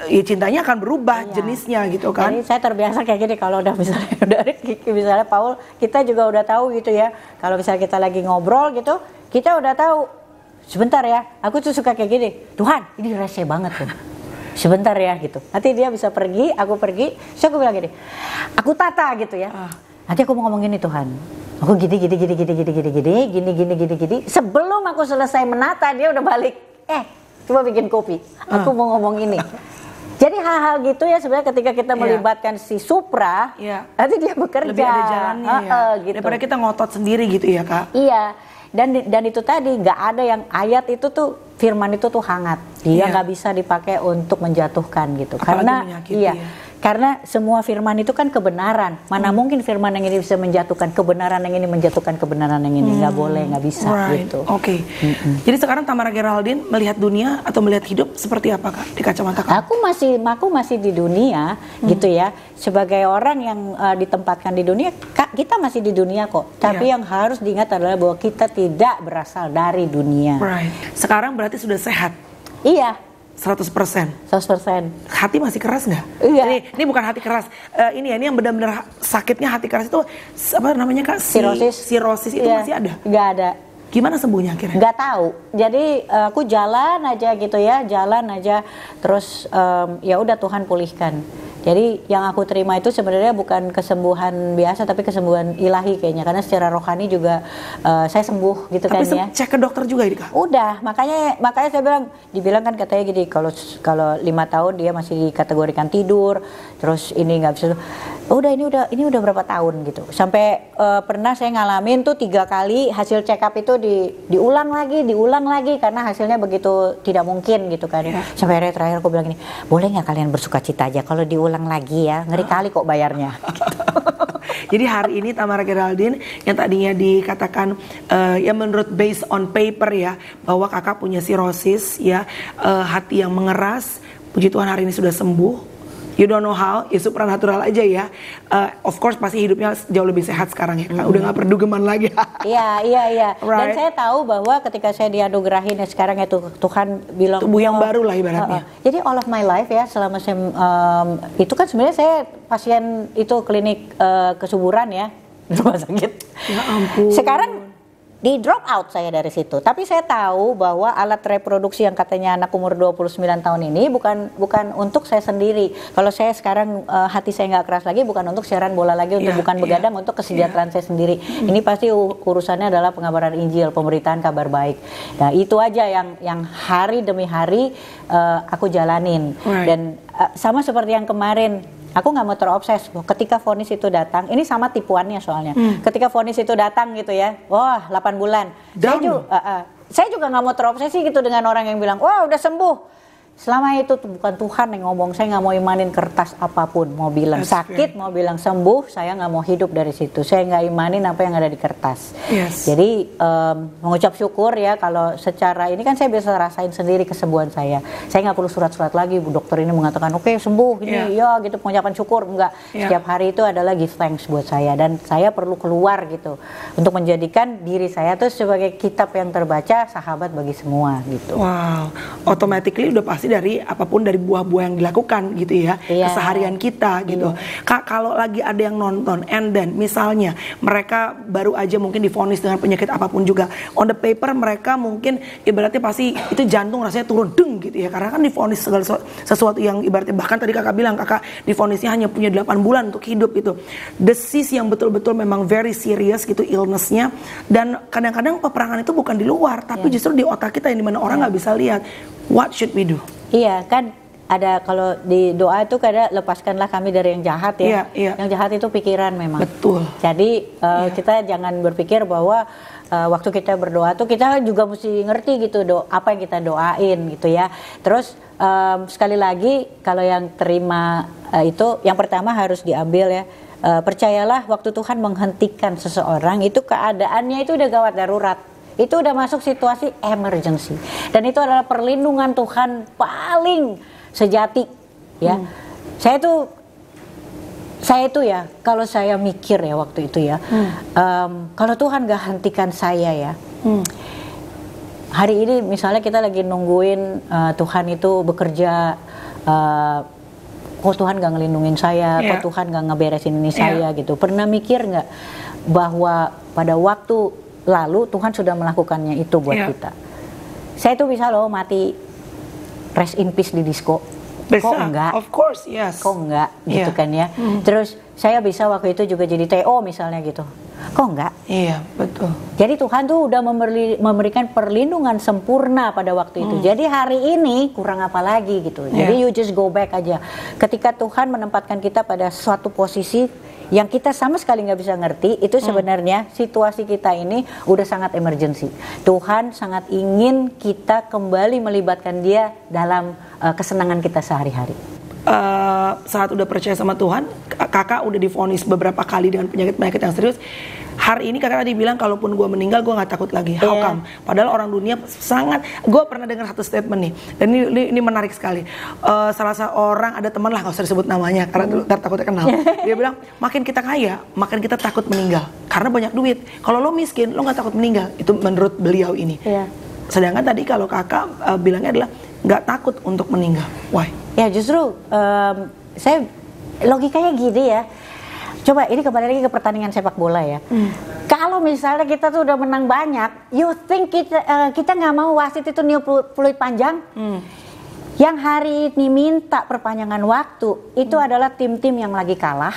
ya cintanya akan berubah jenisnya gitu kan. Jadi saya terbiasa kayak gini kalau udah misalnya udah misalnya Paul kita juga udah tahu gitu ya kalau misalnya kita lagi ngobrol gitu kita udah tahu sebentar ya aku tuh suka kayak gini Tuhan ini rese banget tuh sebentar ya gitu nanti dia bisa pergi aku pergi terus aku bilang gini aku tata gitu ya nanti aku mau ngomong gini Tuhan aku gini gini gini gini gini gini gini gini gini gini gini sebelum aku selesai menata dia udah balik eh coba bikin kopi aku mau ngomong ini jadi hal-hal gitu ya sebenarnya ketika kita Iya. melibatkan si Supra, Iya. nanti dia bekerja. Lebih ada jalannya ya. Heeh, gitu. Daripada kita ngotot sendiri gitu ya kak. Iya. Dan dan itu tadi nggak ada yang ayat itu tuh firman itu tuh hangat. Dia Iya. nggak bisa dipakai untuk menjatuhkan gitu. Apalagi karena iya. ya. Karena semua firman itu kan kebenaran. Mana Hmm. mungkin firman yang ini bisa menjatuhkan kebenaran yang ini menjatuhkan kebenaran yang ini nggak boleh nggak bisa Hmm. Right, gitu. Oke. Jadi sekarang Tamara Geraldine melihat dunia atau melihat hidup seperti apa kak di kacamata kak? Aku masih aku masih di dunia Hmm. gitu ya. Sebagai orang yang uh, ditempatkan di dunia, Kak, kita masih di dunia kok. Tapi Iya. yang harus diingat adalah bahwa kita tidak berasal dari dunia. Right. Sekarang berarti sudah sehat Iya, 100%. 100%. hati masih keras nggak? Iya. Ini, ini bukan hati keras. Eh, ini ya, ini yang benar-benar sakitnya hati keras itu apa namanya kak? Si- Sirosis. Sirosis itu Iya, masih ada. Nggak ada. Gimana sembuhnya akhirnya? Nggak tahu. Jadi uh, aku jalan aja gitu ya, jalan aja. Terus um, ya udah Tuhan pulihkan. Jadi yang aku terima itu sebenarnya bukan kesembuhan biasa, tapi kesembuhan ilahi kayaknya. Karena secara rohani juga uh, saya sembuh gitu Tapi kan ya. cek ke dokter juga ini kak. Udah, makanya makanya saya bilang, dibilang kan katanya gini, kalau kalau lima tahun dia masih dikategorikan tidur, terus ini nggak bisa. Udah ini udah ini udah berapa tahun gitu. Sampai eh, pernah saya ngalamin tuh tiga kali hasil check up itu di diulang lagi, diulang lagi karena hasilnya begitu tidak mungkin gitu kan. Iya. Sampai akhirnya terakhir aku bilang gini, boleh nggak kalian bersuka cita aja kalau diulang lagi ya, ngeri kali kok bayarnya. Jadi hari ini Tamara Geraldine yang tadinya dikatakan eh, ya menurut based on paper ya bahwa kakak punya sirosis ya eh, hati yang mengeras. Puji Tuhan hari ini sudah sembuh. You don't know how, ya supranatural aja ya. Uh, of course pasti hidupnya jauh lebih sehat sekarang ya, kan? udah nggak perdugeman lagi. Iya, iya, iya. Dan saya tahu bahwa ketika saya dianugerahin ya sekarang ya Tuh- Tuhan bilang Tubuh yang "Oh, baru lah ibaratnya." uh, uh." Jadi all of my life ya selama saya um, itu kan sebenarnya saya pasien itu klinik uh, kesuburan ya rumah sakit. Ya ampun. Sekarang di drop out saya dari situ. Tapi saya tahu bahwa alat reproduksi yang katanya anak umur 29 tahun ini bukan bukan untuk saya sendiri. Kalau saya sekarang uh, hati saya nggak keras lagi bukan untuk siaran bola lagi untuk Iya, bukan iya. begadang untuk kesejahteraan saya sendiri. Ini pasti urusannya adalah pengabaran Injil, pemberitaan kabar baik. Nah, itu aja yang yang hari demi hari uh, aku jalanin. Right. Dan uh, sama seperti yang kemarin Aku nggak mau terobses. Ketika vonis itu datang, ini sama tipuannya soalnya. Hmm. Ketika vonis itu datang gitu ya, wah 8 bulan. Saya Down. juga, uh, uh, saya juga nggak mau terobsesi gitu dengan orang yang bilang, wah udah sembuh. Selama itu bukan Tuhan yang ngomong, saya nggak mau imanin kertas apa pun. Mau bilang That's sakit, mau bilang sembuh, saya nggak mau hidup dari situ. Saya nggak imanin apa yang ada di kertas. Yes. Jadi em, mengucap syukur ya kalau secara ini kan saya bisa rasain sendiri kesembuhan saya. Saya nggak perlu surat-surat lagi. Bu dokter ini mengatakan oke sembuh ini ya gitu pengucapan syukur enggak. Yeah. Setiap hari itu adalah give thanks buat saya dan saya perlu keluar gitu untuk menjadikan diri saya tuh sebagai kitab yang terbaca sahabat bagi semua gitu. Wow, automatically udah pasti dari apa pun dari buah-buah yang dilakukan gitu ya, Iya. keseharian kita gitu. Kak, kalau lagi ada yang nonton, and then misalnya mereka baru aja mungkin difonis dengan penyakit apa pun juga, on the paper mereka mungkin ibaratnya pasti itu jantung rasanya turun deng gitu ya, karena kan difonis segala sesu- sesuatu yang ibaratnya bahkan tadi kakak bilang kakak difonisnya hanya punya 8 bulan untuk hidup itu, disease yang betul-betul memang very serious gitu illnessnya, dan kadang-kadang peperangan itu bukan di luar, tapi Iya. justru di otak kita yang di mana orang nggak bisa lihat. What should we do? Iya kan ada kalau di doa itu kada lepaskanlah kami dari yang jahat ya. Iya, iya. Yang jahat itu pikiran memang. Betul. Jadi uh, Iya. kita jangan berpikir bahwa uh, waktu kita berdoa tuh kita juga mesti ngerti gitu do apa yang kita doain gitu ya. Terus um, sekali lagi kalau yang terima uh, itu yang pertama harus diambil ya. Uh, percayalah waktu Tuhan menghentikan seseorang itu keadaannya itu udah gawat darurat. Itu udah masuk situasi emergency. Dan itu adalah perlindungan Tuhan paling sejati ya. Saya tuh saya itu ya kalau saya mikir ya waktu itu ya em, kalau Tuhan gak hentikan saya ya hari ini misalnya kita lagi nungguin eh, Tuhan itu bekerja eh, kok Tuhan gak ngelindungin saya Iya. kok Tuhan gak ngeberesin ini Iya. saya gitu pernah mikir nggak bahwa pada waktu lalu Tuhan sudah melakukannya itu buat Iya. kita saya tuh bisa loh mati rest in peace di disco Bisa. kok enggak Of course, yes. kok enggak gitu Iya. kan ya terus saya bisa waktu itu juga jadi TO misalnya gitu kok enggak Iya, betul. jadi Tuhan tuh udah memberi- memberikan perlindungan sempurna pada waktu itu jadi hari ini kurang apa lagi gitu jadi Iya. you just go back aja ketika Tuhan menempatkan kita pada suatu posisi yang kita sama sekali nggak bisa ngerti itu sebenarnya situasi kita ini udah sangat emergency Tuhan sangat ingin kita kembali melibatkan dia dalam uh, kesenangan kita sehari-hari Eh, saat udah percaya sama Tuhan, kakak udah divonis beberapa kali dengan penyakit-penyakit yang serius. Hari ini kakak tadi bilang kalaupun gue meninggal gue nggak takut lagi. How Iya. come? Padahal orang dunia sangat. Gue pernah dengar satu statement nih, dan ini, ini, ini menarik sekali. Eh, salah seorang ada teman lah nggak usah disebut namanya karena dulu ntar takutnya kenal. Dia bilang makin kita kaya, makin kita takut meninggal karena banyak duit. Kalau lo miskin, lo nggak takut meninggal. Itu menurut beliau ini. Iya. Sedangkan tadi kalau kakak eh, bilangnya adalah nggak takut untuk meninggal. Why? Ya justru em, saya logikanya gini ya. Coba ini kembali lagi ke pertandingan sepak bola ya. Kalau misalnya kita tuh udah menang banyak, you think kita eh, kita nggak mau wasit itu niup pelu- peluit panjang? Yang hari ini minta perpanjangan waktu itu adalah tim-tim yang lagi kalah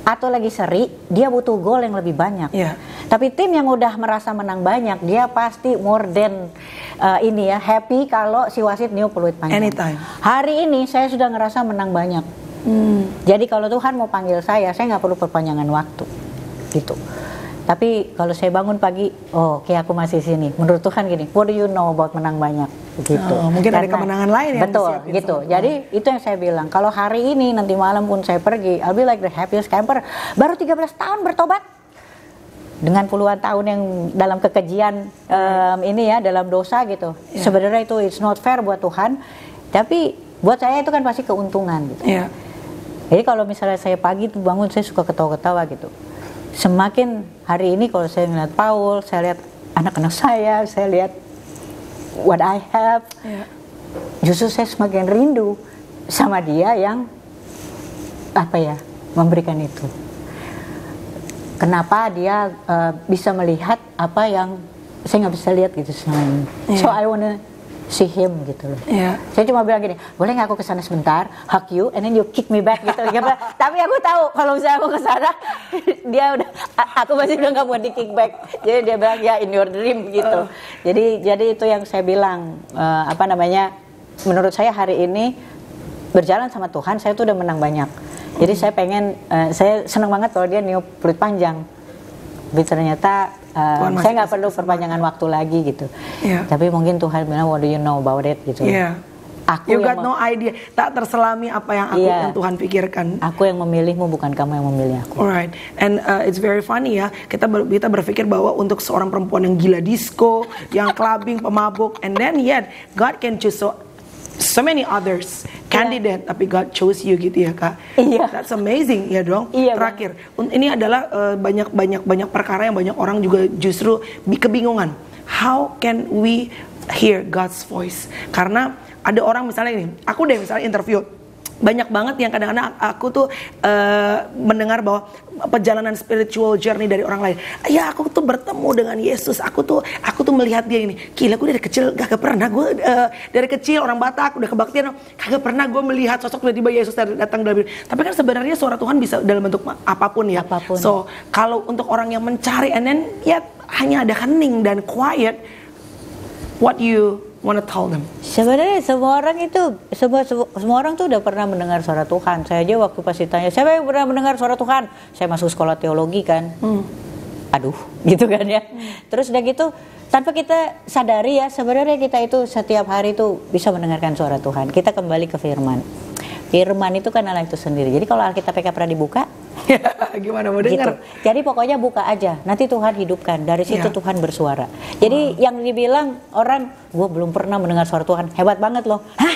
atau lagi seri, dia butuh gol yang lebih banyak. Iya. Tapi tim yang udah merasa menang banyak, dia pasti more than uh, ini ya happy kalau si wasit niup peluit panjang. Anytime. Hari ini saya sudah ngerasa menang banyak. Jadi kalau Tuhan mau panggil saya, saya nggak perlu perpanjangan waktu, gitu. Tapi kalau saya bangun pagi, oh kayak aku masih sini. Menurut Tuhan gini, what do you know about menang banyak? Gitu. Oh, mungkin ada kemenangan lain yang betul, gitu. Jadi itu yang saya bilang. Kalau hari ini nanti malam pun saya pergi, I'll be like the happiest camper. Baru 13 tahun bertobat dengan puluhan tahun yang dalam kekejian em, ini ya dalam dosa gitu. Iya. Sebenarnya itu it's not fair buat Tuhan, tapi buat saya itu kan pasti keuntungan gitu. Iya. Jadi kalau misalnya saya pagi tuh bangun saya suka ketawa-ketawa gitu. Semakin hari ini kalau saya ngeliat Paul, saya lihat anak-anak saya, saya lihat what I have, Iya. justru saya semakin rindu sama dia yang apa ya memberikan itu. Kenapa dia uh, bisa melihat apa yang saya nggak bisa lihat gitu selama ini. So Iya. I wanna see him gitu loh. Iya. Saya cuma bilang gini, boleh nggak aku ke sana sebentar, hug you, and then you kick me back gitu. Bilang, Tapi aku tahu kalau misalnya aku ke sana, dia udah, aku masih bilang nggak mau di kick back. Jadi dia bilang ya in your dream gitu. Jadi jadi itu yang saya bilang eh, apa namanya, menurut saya hari ini berjalan sama Tuhan, saya tuh udah menang banyak. Jadi saya pengen, eh, saya senang banget kalau dia niup peluit panjang. Tapi ternyata Tuhan masih saya nggak perlu perpanjangan waktu lagi gitu. Iya. Tapi mungkin Tuhan bilang, what do you know about it gitu. Iya. Aku You got no idea. Tak terselami apa yang aku Iya. yang Tuhan pikirkan. Aku yang memilihmu bukan kamu yang memilih aku. Alright, and uh, it's very funny ya. Kita ber- kita berpikir bahwa untuk seorang perempuan yang gila disco, yang clubbing, pemabuk, and then yet God can choose so so many others candidate, tapi God chose you gitu ya kak. Iya. That's amazing ya dong. Iya, Terakhir, un- ini adalah uh, banyak banyak banyak perkara yang banyak orang juga justru bi- kebingungan. How can we hear God's voice? Karena ada orang misalnya ini, aku deh misalnya interview banyak banget yang kadang-kadang aku tuh eh, mendengar bahwa perjalanan spiritual journey dari orang lain. Ya aku tuh bertemu dengan Yesus. Aku tuh aku tuh melihat dia ini. Gila gue dari kecil gak pernah gue eh, dari kecil orang Batak udah kebaktian kagak pernah gue melihat sosok tiba-tiba Yesus datang dalam. Tapi kan sebenarnya suara Tuhan bisa dalam bentuk apa pun ya. Apa pun. So kalau untuk orang yang mencari and then ya hanya ada hening dan quiet. What you wanna tell them? Sebenarnya semua orang itu semua semua orang tuh udah pernah mendengar suara Tuhan. Saya aja waktu pas ditanya siapa yang pernah mendengar suara Tuhan, saya masuk sekolah teologi kan. Aduh, gitu kan ya. Terus udah gitu tanpa kita sadari ya sebenarnya kita itu setiap hari tuh bisa mendengarkan suara Tuhan. Kita kembali ke firman. Firman itu kan Allah itu sendiri. Jadi kalau Alkitab PK pernah dibuka, Gimana mau gitu. dengar? Jadi pokoknya buka aja, nanti Tuhan hidupkan. Dari situ Iya. Tuhan bersuara. Jadi yang dibilang orang, gue belum pernah mendengar suara Tuhan, hebat banget loh. Hah?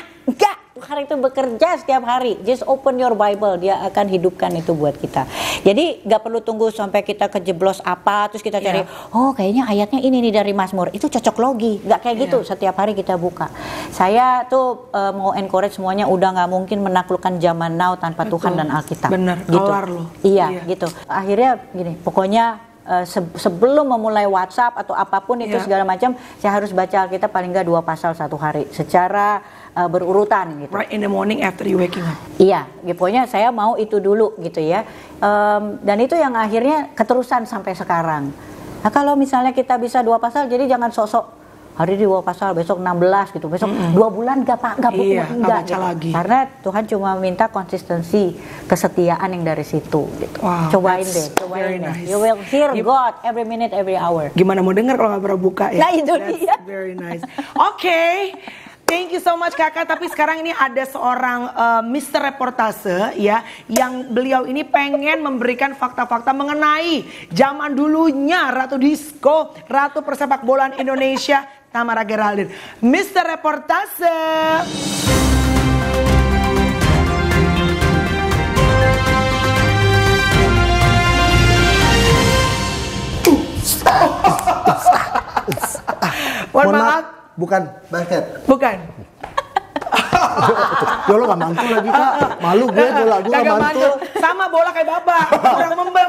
Tuhan itu bekerja setiap hari. Just open your Bible, dia akan hidupkan itu buat kita. Jadi nggak perlu tunggu sampai kita kejeblos apa, terus kita cari, Iya. oh kayaknya ayatnya ini nih dari Mazmur. Itu cocok logi, nggak kayak gitu. Iya. Setiap hari kita buka. Saya tuh eh, mau encourage semuanya, udah nggak mungkin menaklukkan zaman now tanpa Tuhan Betul. dan Alkitab. Bener, gitu. kelar loh. Iya, Iya. gitu. Akhirnya gini, pokoknya eh, se- sebelum memulai WhatsApp atau apa pun itu Iya. segala macam, saya harus baca Alkitab paling nggak dua pasal satu hari secara eh, berurutan gitu. Right in the morning after you waking up. Iya, gitu. pokoknya saya mau itu dulu gitu ya. Em, dan itu yang akhirnya keterusan sampai sekarang. Nah kalau misalnya kita bisa dua pasal, jadi jangan sosok hari ini dua pasal, besok 16 gitu, besok dua bulan gak pak, gak Iya, enggak, gitu. lagi. Karena Tuhan cuma minta konsistensi, kesetiaan yang dari situ. Gitu. Wow, cobain deh, cobain deh. nice. You will hear You- God every minute, every hour. Gimana mau dengar kalau nggak pernah buka ya? Nah, itu That's dia. Very nice. Oke. Thank you so much kakak. Tapi sekarang ini ada seorang uh, Mr. Reportase ya, yang beliau ini pengen memberikan fakta-fakta mengenai zaman dulunya Ratu Disco, Ratu Persepak Bolaan Indonesia, Tamara Geraldine. Mr. Reportase. Mohon maaf, bukan basket. bukan. Ya lo gak mantul lagi kak. Malu gue bola gue gak mantul. Sama bola kayak babak, kurang membel.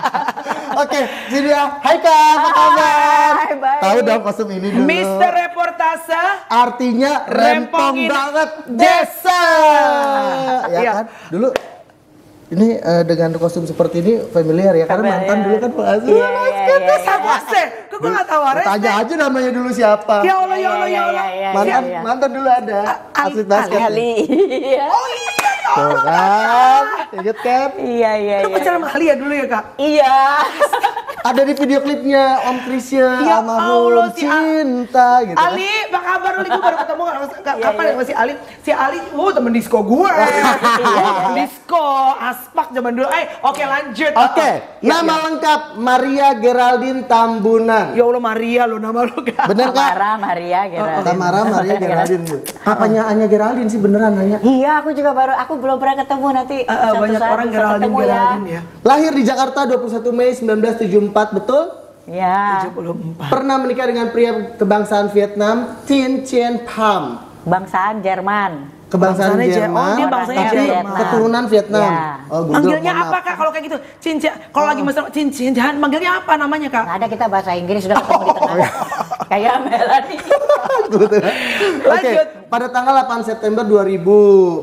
Oke, sini ya. Hai kak, apa kabar? Hai, baik. Tahu dong kostum ini dulu. Mister Reportase Artinya rempong banget desa. Ya Iya. kan? Dulu ini eh, dengan kostum seperti ini familiar ya karena Familiar. mantan dulu kan Pak Azul. Iya, iya, iya, Sama sih, kok gue gak? Tanya aja namanya dulu siapa. Ya Allah, ya Allah, ya Iya, Allah. iya, iya, mantan iya. mantan dulu ada atlet basket. Ali. Iya. Oh iya, ya Tuh kan, inget kan? Iya, iya, iya. pacaran sama Ali ya dulu ya kak? Iya. Ada di video klipnya Om Krisya Ya almarhum Allah, Al- cinta gitu kan. Ali, Pak kabar lu? Gue baru ketemu kan Iya, kapan iya. ya sama si Ali? Si Ali, wow temen disco gue. iya. Disco, aspak zaman dulu. Eh, oke lanjut. Oke, Iya, nama iya. lengkap Maria Geraldine Tambunan. Ya Allah Maria lo nama lu kan. Bener kak? Tamara Maria Geraldine. Tamara Maria Geraldine bu. Apanya Anya Geraldine sih beneran nanya? Iya, aku juga baru, aku belum pernah ketemu nanti. Eh, suatu banyak saat orang Geraldine ketemu Geraldine ya. Lahir di Jakarta 21 Mei 1974 betul? Ya. 74. Pernah menikah dengan pria kebangsaan Vietnam, Tin Chien Pham. Bangsaan Jerman. Kebangsaan Bangsaanya Jerman. Jerman, Oh, dia bangsanya tapi Jerman. keturunan Vietnam. Ya. Oh, Manggilnya mohon apa maaf. kak kalau kayak gitu? Cincin. Kalau lagi masalah cincin, jangan manggilnya apa namanya kak? Nggak ada kita bahasa Inggris sudah ketemu di tengah. Kayak Melanie. Oke, Lanjut. pada tanggal 8 September 2000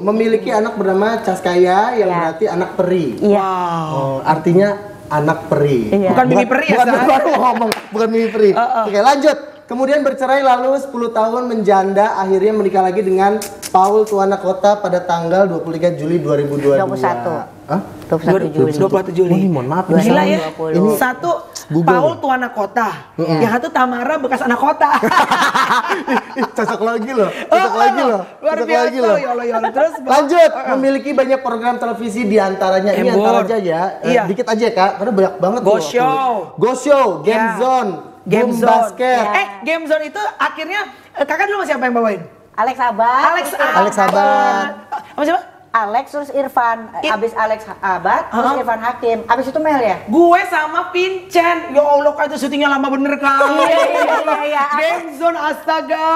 memiliki anak bernama Caskaya yang Ya. berarti anak peri. Iya. Oh, artinya anak peri. Iya. Bukan mini peri ya, bukan, baru ngomong, bukan mini peri. Oke, lanjut. Kemudian bercerai lalu 10 tahun menjanda akhirnya menikah lagi dengan Paul Tuana Kota pada tanggal 23 Juli 2022. 21. Hah? 21 Juli. 27 Juli. Oh, ini mohon maaf, Gila ya. Ini satu Google Paul tuh anak kota. Yang satu Tamara bekas anak kota. Ih, cocok lagi loh. Cocok lagi loh. Oh, Luar Cocok biasa. lagi loh. Ya Allah, ya Allah. Terus Lanjut, memiliki banyak program televisi di antaranya ini Embur. antar aja ya. Eh, Iya. dikit aja Kak, karena banyak banget Go tuh. Show. Go Show, Game Ya. Zone, Game Boom Zone. Basket. Eh, Game Zone itu akhirnya eh, kakak dulu siapa yang bawain? Alex Abad. Alex Alex Abad. Apa siapa? Alex terus Irfan. I- Abis Alex Abad, terus Hah? Irfan Hakim. Abis itu Mel ya? Gue sama Vincent. Ya Allah, kak itu syutingnya lama bener kak. Iya, iya, iya, iya. Game Zone, astaga.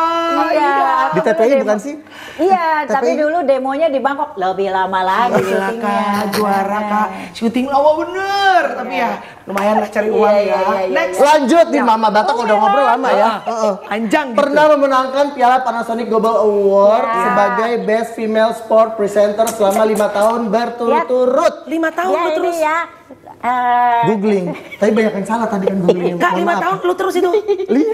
Iya. Di aku TPI bukan demo- sih? Iya, TPI? tapi dulu demonya di Bangkok lebih lama lagi Gila syutingnya. kak, juara kak. Syuting lama bener. Tapi ya lumayan lah cari uang Iya, ya. iya, iya, iya, Next. Lanjut nih Ya. Mama Batak udah ngobrol lama ya. Heeh. Anjang gitu. Pernah memenangkan Piala Panasonic Global Award Ya. sebagai Best Female Sport Presenter selama lima tahun berturut-turut. lima tahun Ya lu ini terus. ya. eh, Googling. Tapi banyak yang salah tadi kan googling. Kak lima tahun lu terus itu. Li-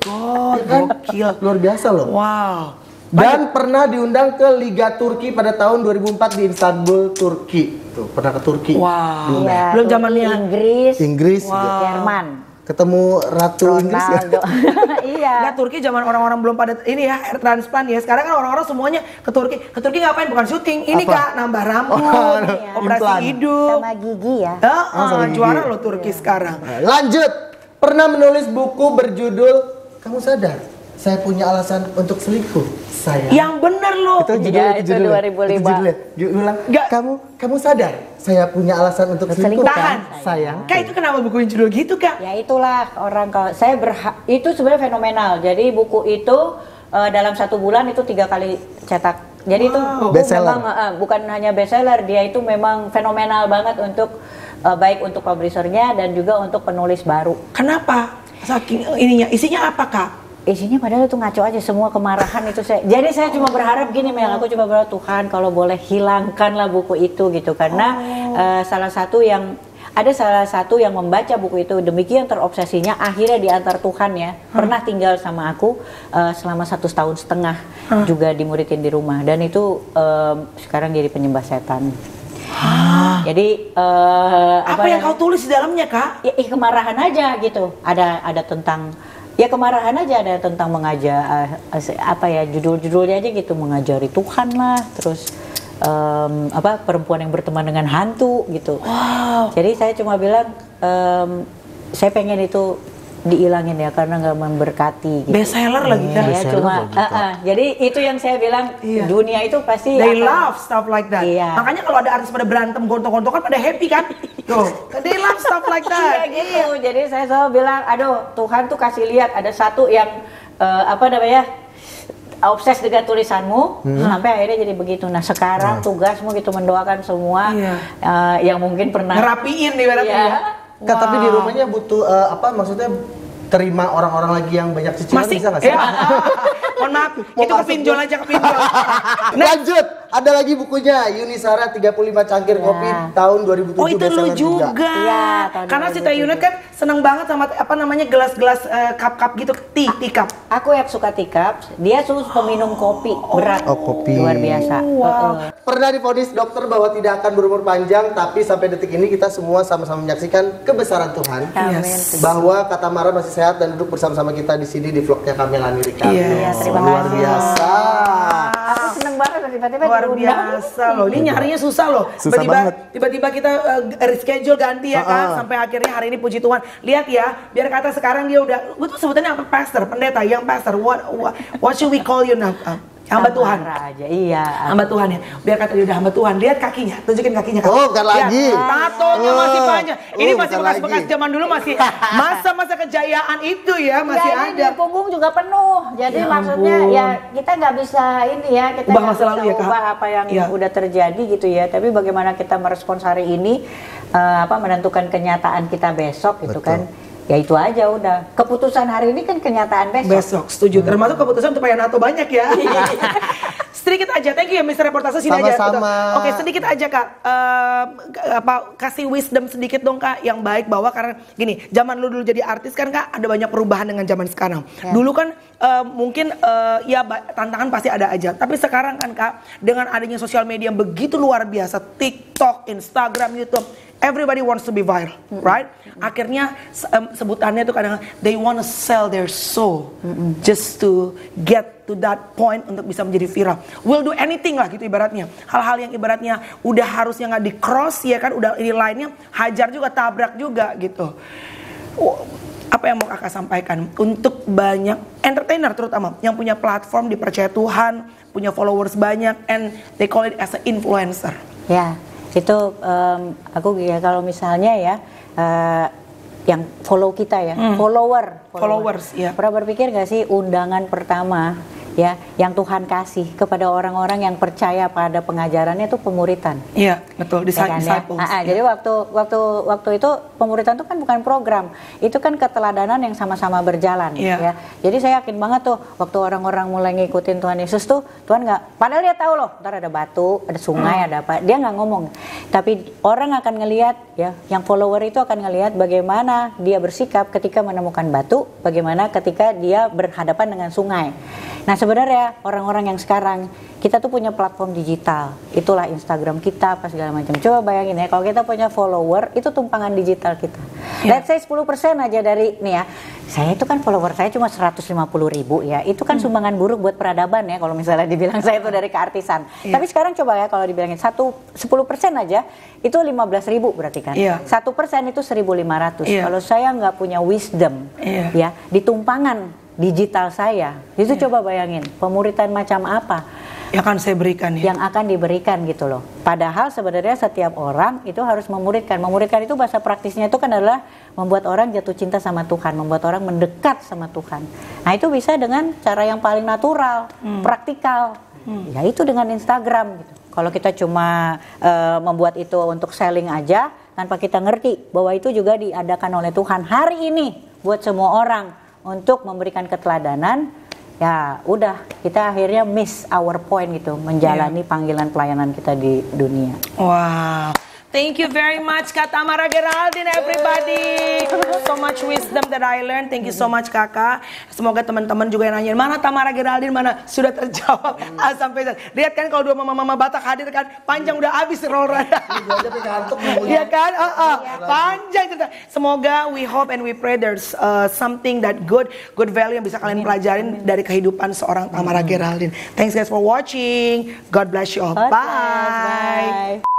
God, kan? gokil. Luar biasa loh. Wow. Dan pernah diundang ke Liga Turki pada tahun 2004 di Istanbul, Turki. Tuh, pernah ke Turki. Wow. iya, Belum zamannya Inggris, Inggris juga. Jerman, Ketemu Ratu Inggris ya. Ronaldo. iya. Enggak Turki zaman orang-orang belum pada ini ya air transplant ya. Sekarang kan orang-orang semuanya ke Turki. Ke Turki ngapain? Bukan syuting. Ini Apa? Kak nambah rambut, Oh, operasi implan. hidup. Sama gigi ya. Heeh, Oh, gigi. juara loh Turki sekarang. Nah, Lanjut. Pernah menulis buku berjudul Kamu sadar? Saya punya alasan untuk selingkuh. Saya. Yang bener loh. itu judulnya, Iya, itu itu judulnya. 2005. Itu judulnya. Ju- Ulang. Nggak. Kamu kamu sadar? Saya punya alasan untuk selingkuh Tahan. kan? Sayang. Kak itu kenapa bukuin judul gitu Kak? Ya itulah orang kalau saya berha itu sebenarnya fenomenal. Jadi buku itu eh, dalam satu bulan itu tiga kali cetak. Jadi itu buku Bestseller. memang eh, bukan hanya bestseller, dia itu memang fenomenal banget untuk eh, baik untuk publishernya dan juga untuk penulis baru. Kenapa? Saking ininya, isinya apa Kak? Isinya padahal itu ngaco aja semua kemarahan itu saya. Jadi saya cuma berharap gini Mel, aku cuma berharap Tuhan kalau boleh hilangkanlah buku itu gitu karena eh, salah satu yang ada salah satu yang membaca buku itu demikian terobsesinya akhirnya diantar Tuhan ya pernah tinggal sama aku eh, selama satu tahun setengah juga dimuridin di rumah dan itu em, sekarang jadi penyembah setan. Jadi eh, Apa, yang namanya? kau tulis di dalamnya Kak? ya, ih, kemarahan aja gitu ada ada tentang ya kemarahan aja ada tentang mengajar eh, apa ya judul-judulnya aja gitu mengajari Tuhan lah terus em, apa perempuan yang berteman dengan hantu gitu. Jadi saya cuma bilang em, saya pengen itu diilangin ya karena nggak memberkati gitu. Best seller lagi kan? Saya cuma eh, eh, jadi itu yang saya bilang Iya. dunia itu pasti They akan- love stuff like that. Iya. Makanya kalau ada artis pada berantem gontok-gontokan pada happy kan? Tuh, they love stuff like that. Iya gitu. Jadi saya selalu bilang, aduh Tuhan tuh kasih lihat ada satu yang eh, apa namanya obses dengan tulisanmu sampai akhirnya jadi begitu. Nah sekarang tugasmu gitu mendoakan semua Iya. eh, yang mungkin pernah. Ngerapiin nih berarti Iya. ya. Kak, tapi di rumahnya butuh eh, apa maksudnya terima orang-orang lagi yang banyak cicilan Masih bisa nggak sih? Ya. Mohon maaf, Mau itu kepinjol aja kepinjol. Lanjut, ada lagi bukunya Yunisara 35 cangkir Ya. kopi tahun 2007 Oh itu lu bestseller juga. Iya, tahun Karena si 2007. Teh Yunit kan seneng banget sama apa namanya gelas-gelas eh, cup-cup gitu, tea, tea cup. Aku yang suka tikap, dia sus peminum kopi berat. Oh, kopi. Luar biasa. Wow. Heeh. Pernah divonis dokter bahwa tidak akan berumur panjang, tapi sampai detik ini kita semua sama-sama menyaksikan kebesaran Tuhan. Amin. Yes. Bahwa kata Mara masih sehat dan duduk bersama-sama kita di sini di vlognya Kamela Nirika. Iya. Iya, terima Terima luar kasih. biasa. Aku seneng banget tiba-tiba Luar biasa loh. Ini nyarinya susah loh. Susah Tiba-tiba banget. tiba-tiba kita uh, reschedule ganti ya kan sampai akhirnya hari ini puji Tuhan. Lihat ya, biar kata sekarang dia udah gue tuh sebutannya apa pastor, pendeta, yang pastor. What what, what should we call you now? Uh, hamba Tuhan. Samara aja, iya. Hamba Tuhan ya. Biar kata dia udah hamba Tuhan. Lihat kakinya, tunjukin kakinya. Kak. Oh, bukan Lihat, lagi. Tatonya Oh. masih panjang. Ini Oh, masih bekas-bekas lagi. zaman dulu masih masa-masa kejayaan itu ya masih Jadi ada. di punggung juga penuh. Jadi Ya maksudnya ampun. ya kita nggak bisa ini ya kita Ubah nggak masa bisa lalu ya, Kak? ubah apa yang Iya. udah terjadi gitu ya. Tapi bagaimana kita merespons hari ini eh, apa menentukan kenyataan kita besok gitu Betul. kan. Ya itu aja udah. Keputusan hari ini kan kenyataan besok. Besok setuju. Termasuk keputusan untuk Pak Yanato banyak ya. sedikit aja, thank you ya Mr. Reportase sini aja. Sama-sama. Oke, sedikit aja kak. K- apa kasih wisdom sedikit dong kak yang baik bahwa karena gini, zaman lu dulu jadi artis kan kak ada banyak perubahan dengan zaman sekarang. Ya. Dulu kan eh, mungkin eh, ya tantangan pasti ada aja. Tapi sekarang kan kak dengan adanya sosial media yang begitu luar biasa, TikTok, Instagram, YouTube. Everybody wants to be viral, right? Akhirnya se- em, sebutannya tuh kadang they want to sell their soul just to get to that point untuk bisa menjadi viral. Will do anything lah gitu ibaratnya. Hal-hal yang ibaratnya udah harusnya nggak di cross ya kan, udah ini lainnya hajar juga, tabrak juga gitu. Apa yang mau kakak sampaikan untuk banyak entertainer terutama yang punya platform dipercaya Tuhan, punya followers banyak, and they call it as an influencer. Ya, itu em, aku ya kalau misalnya ya eh, yang follow kita ya, follower, Hmm. Followers, ya. Pernah berpikir nggak sih undangan pertama ya yang Tuhan kasih kepada orang-orang yang percaya pada pengajarannya itu pemuritan. Iya, betul. Ya kan, ya? Ah, ah, Jadi waktu waktu waktu itu pemuritan itu kan bukan program, itu kan keteladanan yang sama-sama berjalan. Iya. Ya. Jadi saya yakin banget tuh waktu orang-orang mulai ngikutin Tuhan Yesus tuh Tuhan nggak, padahal dia tahu loh, ntar ada batu, ada sungai, ada apa, dia nggak ngomong. Tapi orang akan ngelihat ya, yang follower itu akan ngelihat bagaimana dia bersikap ketika menemukan batu, bagaimana ketika dia berhadapan dengan sungai. Nah sebenarnya orang-orang yang sekarang kita tuh punya platform digital, itulah Instagram kita apa segala macam. Coba bayangin ya kalau kita punya follower itu tumpangan digital kita. Ya. Let's say 10% aja dari nih ya. Saya itu kan follower saya cuma 150 ribu ya. Itu kan sumbangan buruk buat peradaban ya kalau misalnya dibilang saya itu dari keartisan. Iya. Tapi sekarang coba ya kalau dibilangin satu 10% aja itu 15 ribu berarti kan. Iya. Satu persen itu 1.500. Iya. Kalau saya nggak punya wisdom Iya. ya di tumpangan digital saya, itu Iya. coba bayangin pemuritan macam apa yang akan saya berikan ya. yang akan diberikan gitu loh. Padahal sebenarnya setiap orang itu harus memuridkan. Memuridkan itu bahasa praktisnya itu kan adalah membuat orang jatuh cinta sama Tuhan, membuat orang mendekat sama Tuhan. Nah itu bisa dengan cara yang paling natural, praktikal. Ya itu dengan Instagram gitu. Kalau kita cuma eh, membuat itu untuk selling aja tanpa kita ngerti bahwa itu juga diadakan oleh Tuhan hari ini buat semua orang untuk memberikan keteladanan ya udah kita akhirnya miss our point gitu menjalani panggilan pelayanan kita di dunia. Wow. Thank you very much Kak Tamara Geraldine everybody. So much wisdom that I learned. Thank you so much Kakak. Semoga teman-teman juga yang nanya mana Tamara Geraldine mana sudah terjawab ah, sampai saat- lihat kan kalau dua mama-mama Batak hadir kan panjang udah habis roll. Iya kan? Ah, ah. Panjang cerita. Semoga we hope and we pray there's uh, something that good, good value yang bisa kalian pelajarin dari kehidupan seorang Tamara Geraldine. Thanks guys for watching. God bless you all. Bye. Bye.